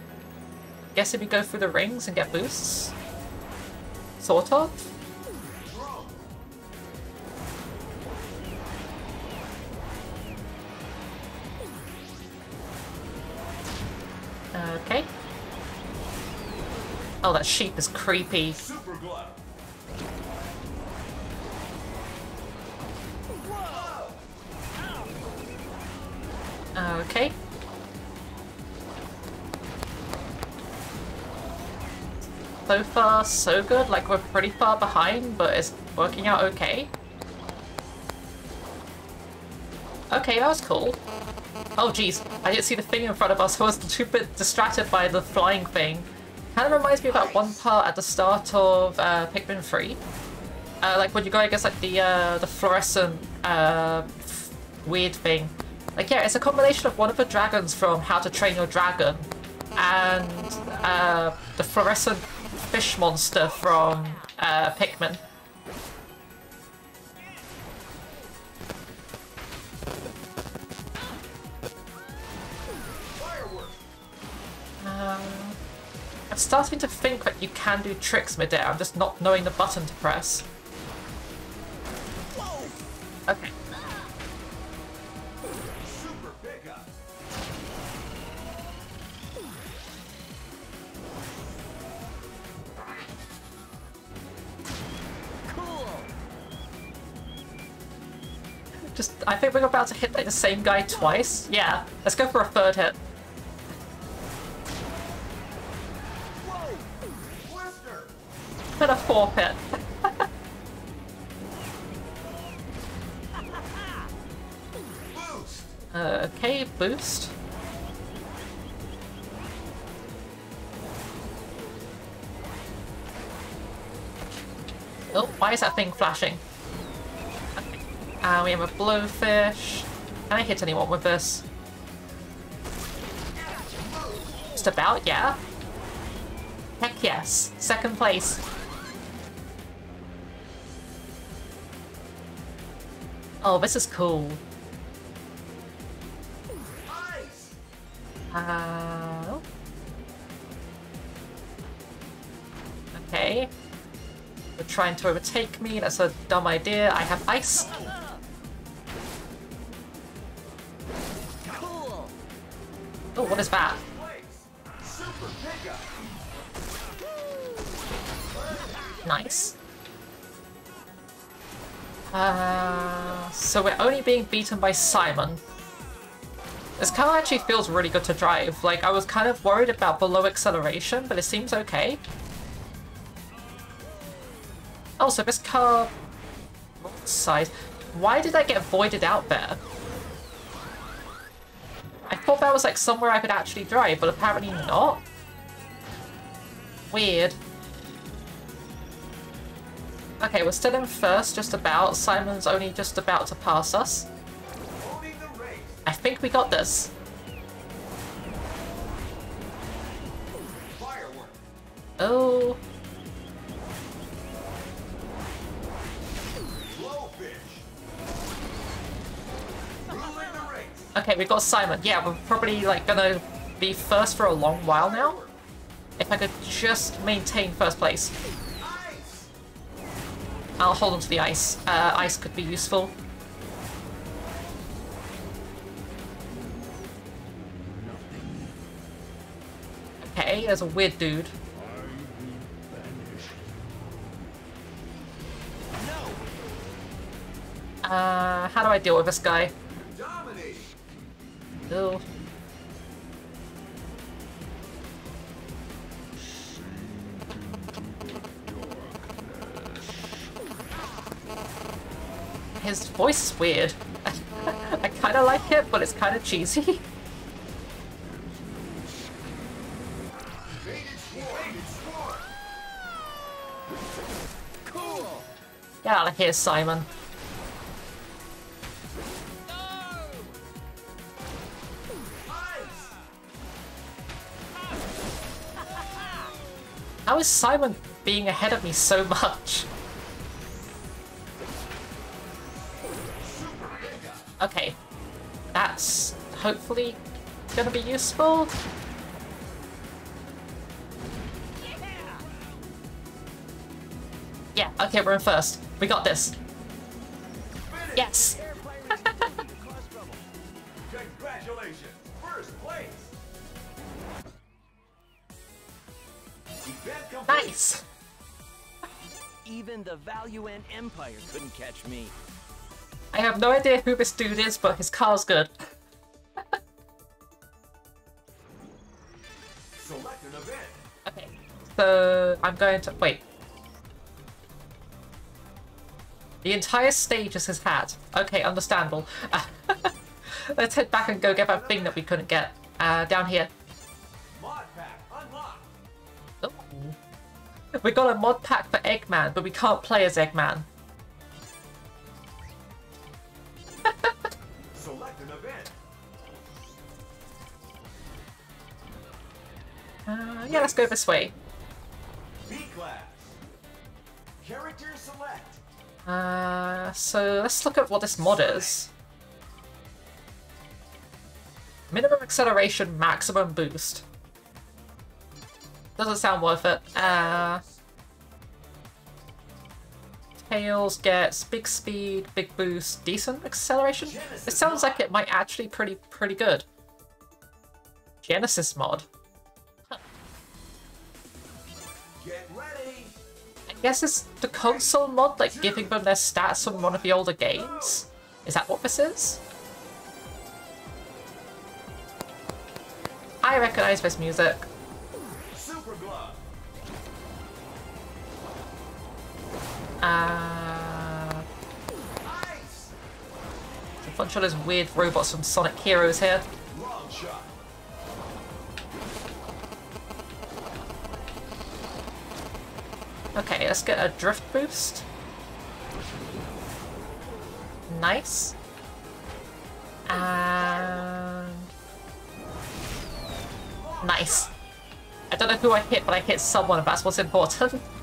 Guess if you go through the rings and get boosts. Sort of. Okay. Oh, that sheep is creepy. Okay. So far, so good. Like, we're pretty far behind, but it's working out okay. Okay, that was cool. Oh, jeez. I didn't see the thing in front of us. I was too bit distracted by the flying thing. Kind of reminds me of that one part at the start of uh, Pikmin 3. Uh, like, when you go against, like, the, uh, the fluorescent uh, weird thing. Like, yeah, it's a combination of one of the dragons from How to Train Your Dragon and uh, the fluorescent fish monster from uh, Pikmin. Um, I'm starting to think that you can do tricks mid-air, I'm just not knowing the button to press. Okay. Just, I think we're about to hit like the same guy twice. Yeah, let's go for a third hit. And a fourth hit. Okay, boost. Oh, why is that thing flashing? Uh, we have a blowfish. Can I hit anyone with this? Just about, yeah. Heck yes. Second place. Oh, this is cool. Uh, okay. They're trying to overtake me. That's a dumb idea. I have ice. What is that? Nice. Uh, so we're only being beaten by Simon. This car actually feels really good to drive. Like, I was kind of worried about below acceleration, but it seems okay. Also, this car... Size. Why did I get voided out there? Thought that was like somewhere I could actually drive, but apparently not. Weird. Okay, we're still in first, just about. Simon's only just about to pass us. I think we got this. Oh, okay, we've got Simon. Yeah, we're probably like gonna be first for a long while now. If I could just maintain first place. I'll hold on to the ice. Uh, ice could be useful. Okay, there's a weird dude. Uh, how do I deal with this guy? His voice is weird. I kind of like it, but it's kind of cheesy. Get out of here, Simon. How is Simon being ahead of me so much? Okay. That's hopefully gonna be useful. Yeah, okay, we're in first. We got this. Yes! Nice! Even the Valuan Empire couldn't catch me. I have no idea who this dude is, but his car's good. Select an event. Okay, so I'm going to... wait. The entire stage is his hat. Okay, understandable. Let's head back and go get that thing that we couldn't get. Uh, down here. We got a mod pack for Eggman, but we can't play as Eggman. Select an event. Uh, yeah, let's go this way. B class. Character select. Uh, so let's look at what this mod is. Minimum acceleration, maximum boost. Doesn't sound worth it. Uh, Tails gets big speed, big boost, decent acceleration. It sounds like it might actually pretty pretty good. Genesis mod. I guess it's the console mod, like giving them their stats from one of the older games. Is that what this is? I recognize this music. Uh, a bunch of those weird robots from Sonic Heroes here. Okay, let's get a drift boost. Nice. And... Nice. I don't know who I hit, but I hit someone, and that's what's important.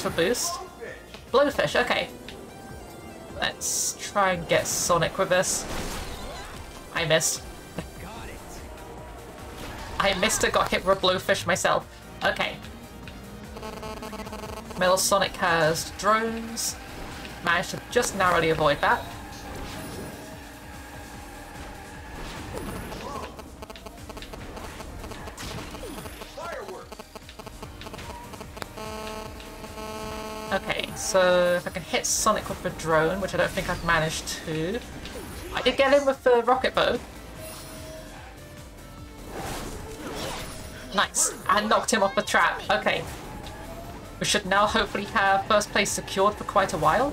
For boost. Blowfish, okay. Let's try and get Sonic with this. I missed. I missed it, got hit with a blowfish myself. Okay. Metal Sonic has drones. Managed to just narrowly avoid that. So if I can hit Sonic with the drone, which I don't think I've managed to. I did get him with the rocket bow. Nice. And knocked him off the trap. Okay. We should now hopefully have first place secured for quite a while.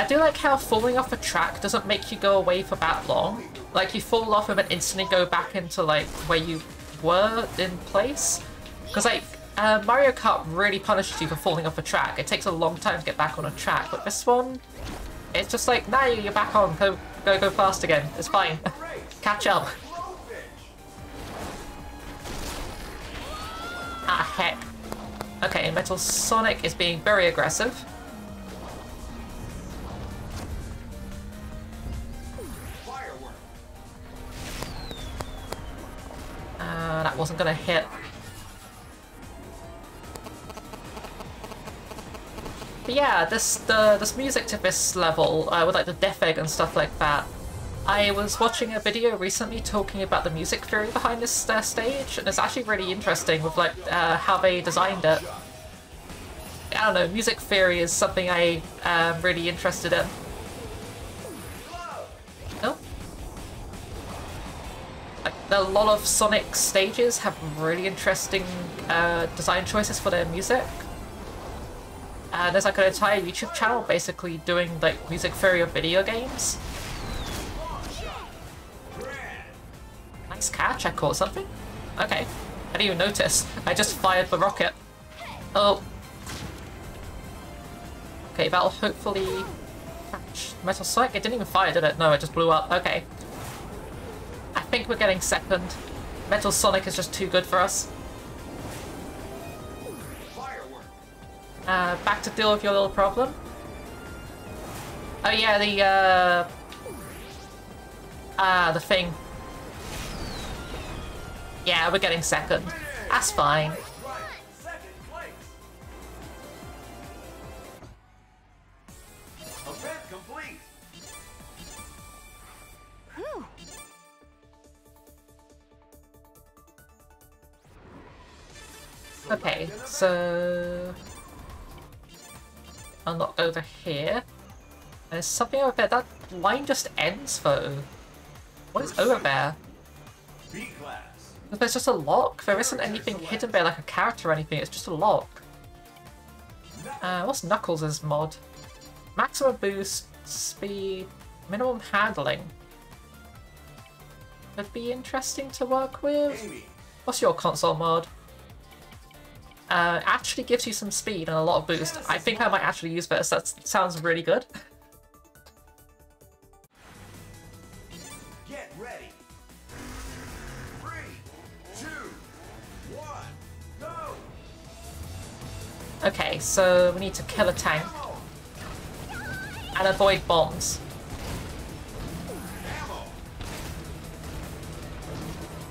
I do like how falling off a track doesn't make you go away for that long. Like you fall off and then instantly go back into like where you were in place. Because like uh, Mario Kart really punishes you for falling off a track. It takes a long time to get back on a track, but this one, it's just like, now you're back on, go go go fast again. It's fine. Catch up. Ah heck. Okay, Metal Sonic is being very aggressive. Wasn't gonna hit. But yeah, this the this music to this level, uh, with like the Death Egg and stuff like that. I was watching a video recently talking about the music theory behind this uh, stage, and it's actually really interesting with like uh, how they designed it. I don't know, music theory is something I am really interested in. A lot of Sonic stages have really interesting uh, design choices for their music. And there's like an entire YouTube channel basically doing like music theory of video games. Nice catch, I caught something. Okay. I didn't even notice. I just fired the rocket. Oh. Okay, that'll hopefully catch Metal Sonic. It didn't even fire, did it? No, it just blew up. Okay. I think we're getting second. Metal Sonic is just too good for us. Uh, back to deal with your little problem. Oh yeah, the, uh... Ah, the thing. Yeah, we're getting second. That's fine. Okay, so... Not over here. There's something over there. That line just ends though. What is over there? There's just a lock. There isn't anything hidden there like a character or anything. It's just a lock. Uh, what's Knuckles' mod? Maximum boost, speed, minimum handling. Would be interesting to work with. What's your console mod? Uh, actually gives you some speed and a lot of boost. I think I might actually use this. That sounds really good. Get ready. Three, two, one, go. Okay, so we need to kill a tank and avoid bombs.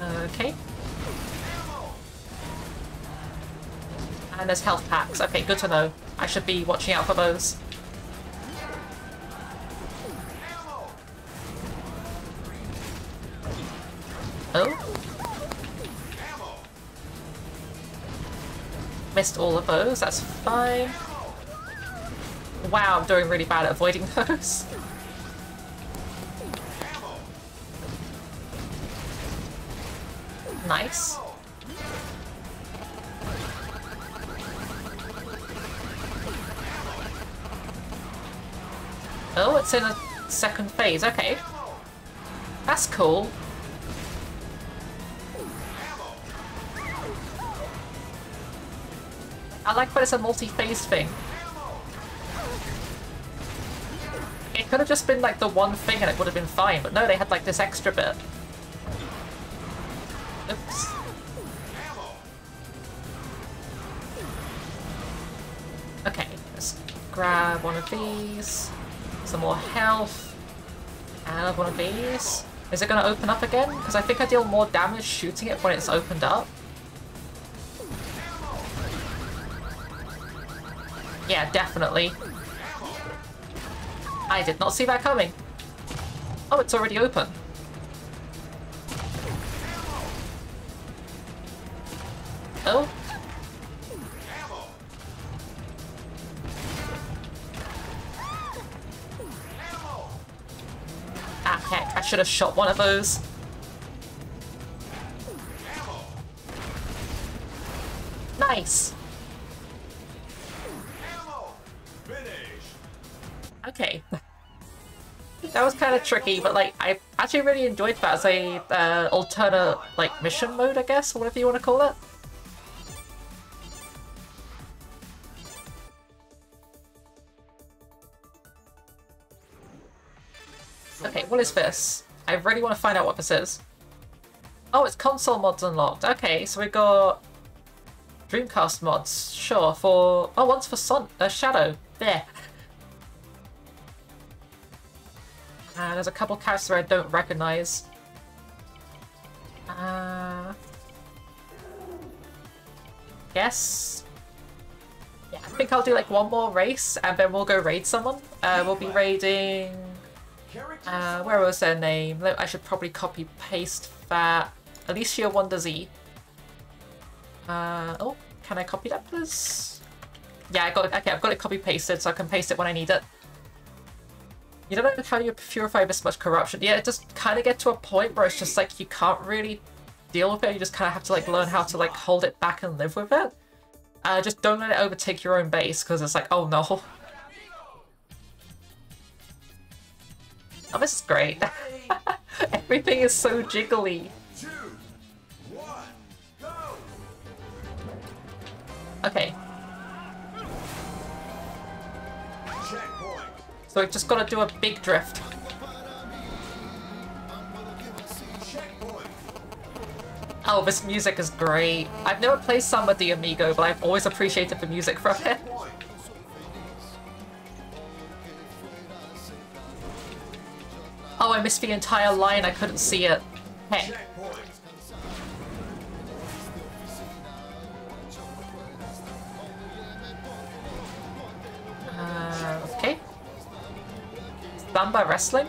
Okay. And there's health packs. Okay, good to know. I should be watching out for those. Oh? Missed all of those, that's fine. Wow, I'm doing really bad at avoiding those. It's in a second phase. Okay. That's cool. I like when it's a multi-phase thing. it could have just been like the one thing and it would have been fine, but no, they had like this extra bit. Oops. Okay, let's grab one of these. Some more health. And one of these. Is it going to open up again? Because I think I deal more damage shooting it when it's opened up. Yeah, definitely. I did not see that coming. Oh, it's already open. Should have shot one of those. Nice. Okay. That was kind of tricky, but like I actually really enjoyed that as a uh, alternate like mission mode, I guess, or whatever you want to call it. Is this? I really want to find out what this is. Oh, it's console mods unlocked. Okay, so we got Dreamcast mods. Sure, for oh, one's for Son uh, Shadow. There. And there's a couple characters I don't recognize. Uh, Yes. Yeah, I think I'll do like one more race and then we'll go raid someone. Uh, we'll be raiding. Uh, where was their name? I should probably copy paste that. Alicia Wonder Z. Uh, oh, can I copy that, please? Yeah, I got it. Okay, I've got it copy pasted, so I can paste it when I need it. You don't know how you purify this much corruption. Yeah, it just kind of get to a point where it's just like you can't really deal with it. You just kind of have to like learn how to like hold it back and live with it. Uh, just don't let it overtake your own base because it's like, oh no. Oh, this is great. Everything is so jiggly. Okay. So we've just gotta do a big drift. Oh, this music is great. I've never played Samba de Amigo, but I've always appreciated the music from it. Oh, I missed the entire line, I couldn't see it. Hey. Uh, okay. Samba Wrestling?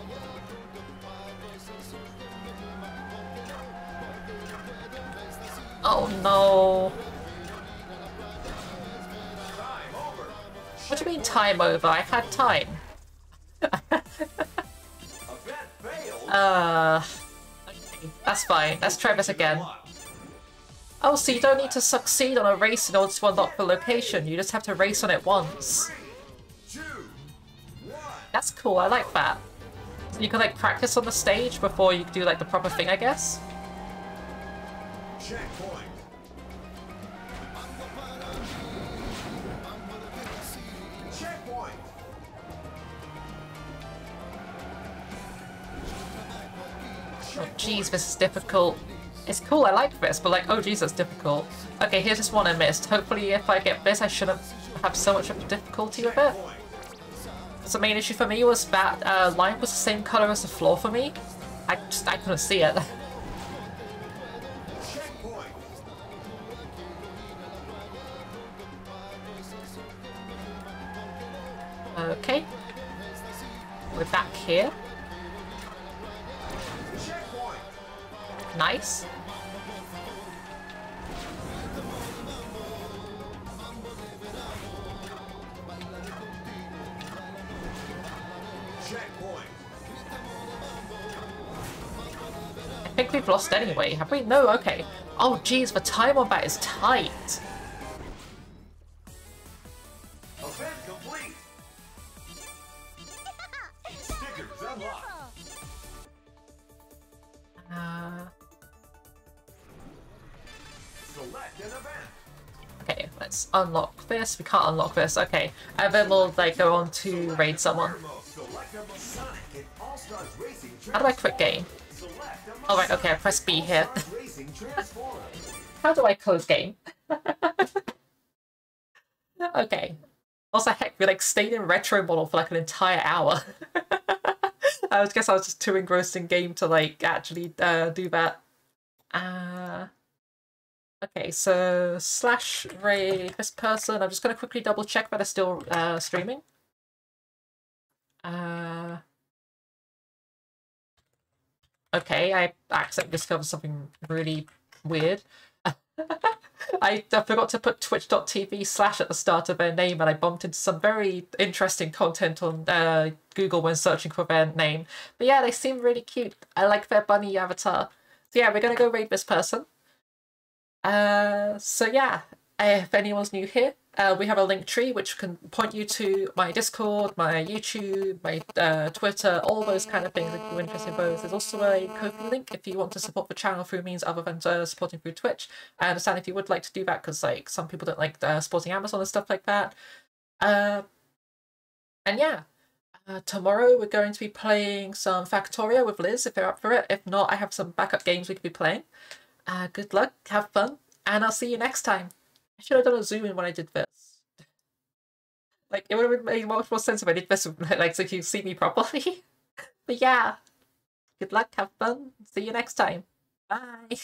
Oh no. What do you mean time over? I had time. uh, that's fine. Let's try this again. Oh, so you don't need to succeed on a race in order to unlock the location. You just have to race on it once. That's cool, I like that. So you can like practice on the stage before you do like the proper thing, I guess. Checkpoint. Checkpoint. Jeez, this is difficult. It's cool, I like this, but like, oh jeez, that's difficult. Okay, here's this one I missed. Hopefully if I get this, I shouldn't have so much of difficulty with it. The main issue for me was that uh, line was the same color as the floor for me. I just, I couldn't see it. Okay. We're back here. Nice. I think we've lost anyway, have we? No, okay. Oh geez, the time on that is tight. Let's unlock this. We can't unlock this. Okay, and then we'll like go on to raid someone. How do I quit game? Alright, okay, I press B here. How do I close game? okay. Also, heck, we like stayed in retro model for like an entire hour. I guess I was just too engrossed in game to like actually uh, do that. Uh, okay, so slash this person. I'm just gonna quickly double check that it's still uh, streaming. Uh, okay, I accidentally discovered something really weird. I, I forgot to put twitch.tv slash at the start of their name and I bumped into some very interesting content on uh, Google when searching for their name. But yeah, they seem really cute. I like their bunny avatar. So yeah, we're going to go raid this person. Uh, so yeah, if anyone's new here, uh, we have a link tree which can point you to my Discord, my YouTube, my uh, Twitter, all those kind of things if you're interested in those. There's also a Ko-fi link if you want to support the channel through means other than uh, supporting through Twitch. I understand if you would like to do that because like some people don't like uh, supporting Amazon and stuff like that. Uh, and yeah, uh, tomorrow we're going to be playing some Factorio with Liz if they're up for it. If not, I have some backup games we could be playing. Uh, good luck, have fun, and I'll see you next time. I should have done a zoom in when I did this. Like, it would have made much more sense if I did this, like, so you can see me properly. but yeah, good luck, have fun, see you next time. Bye!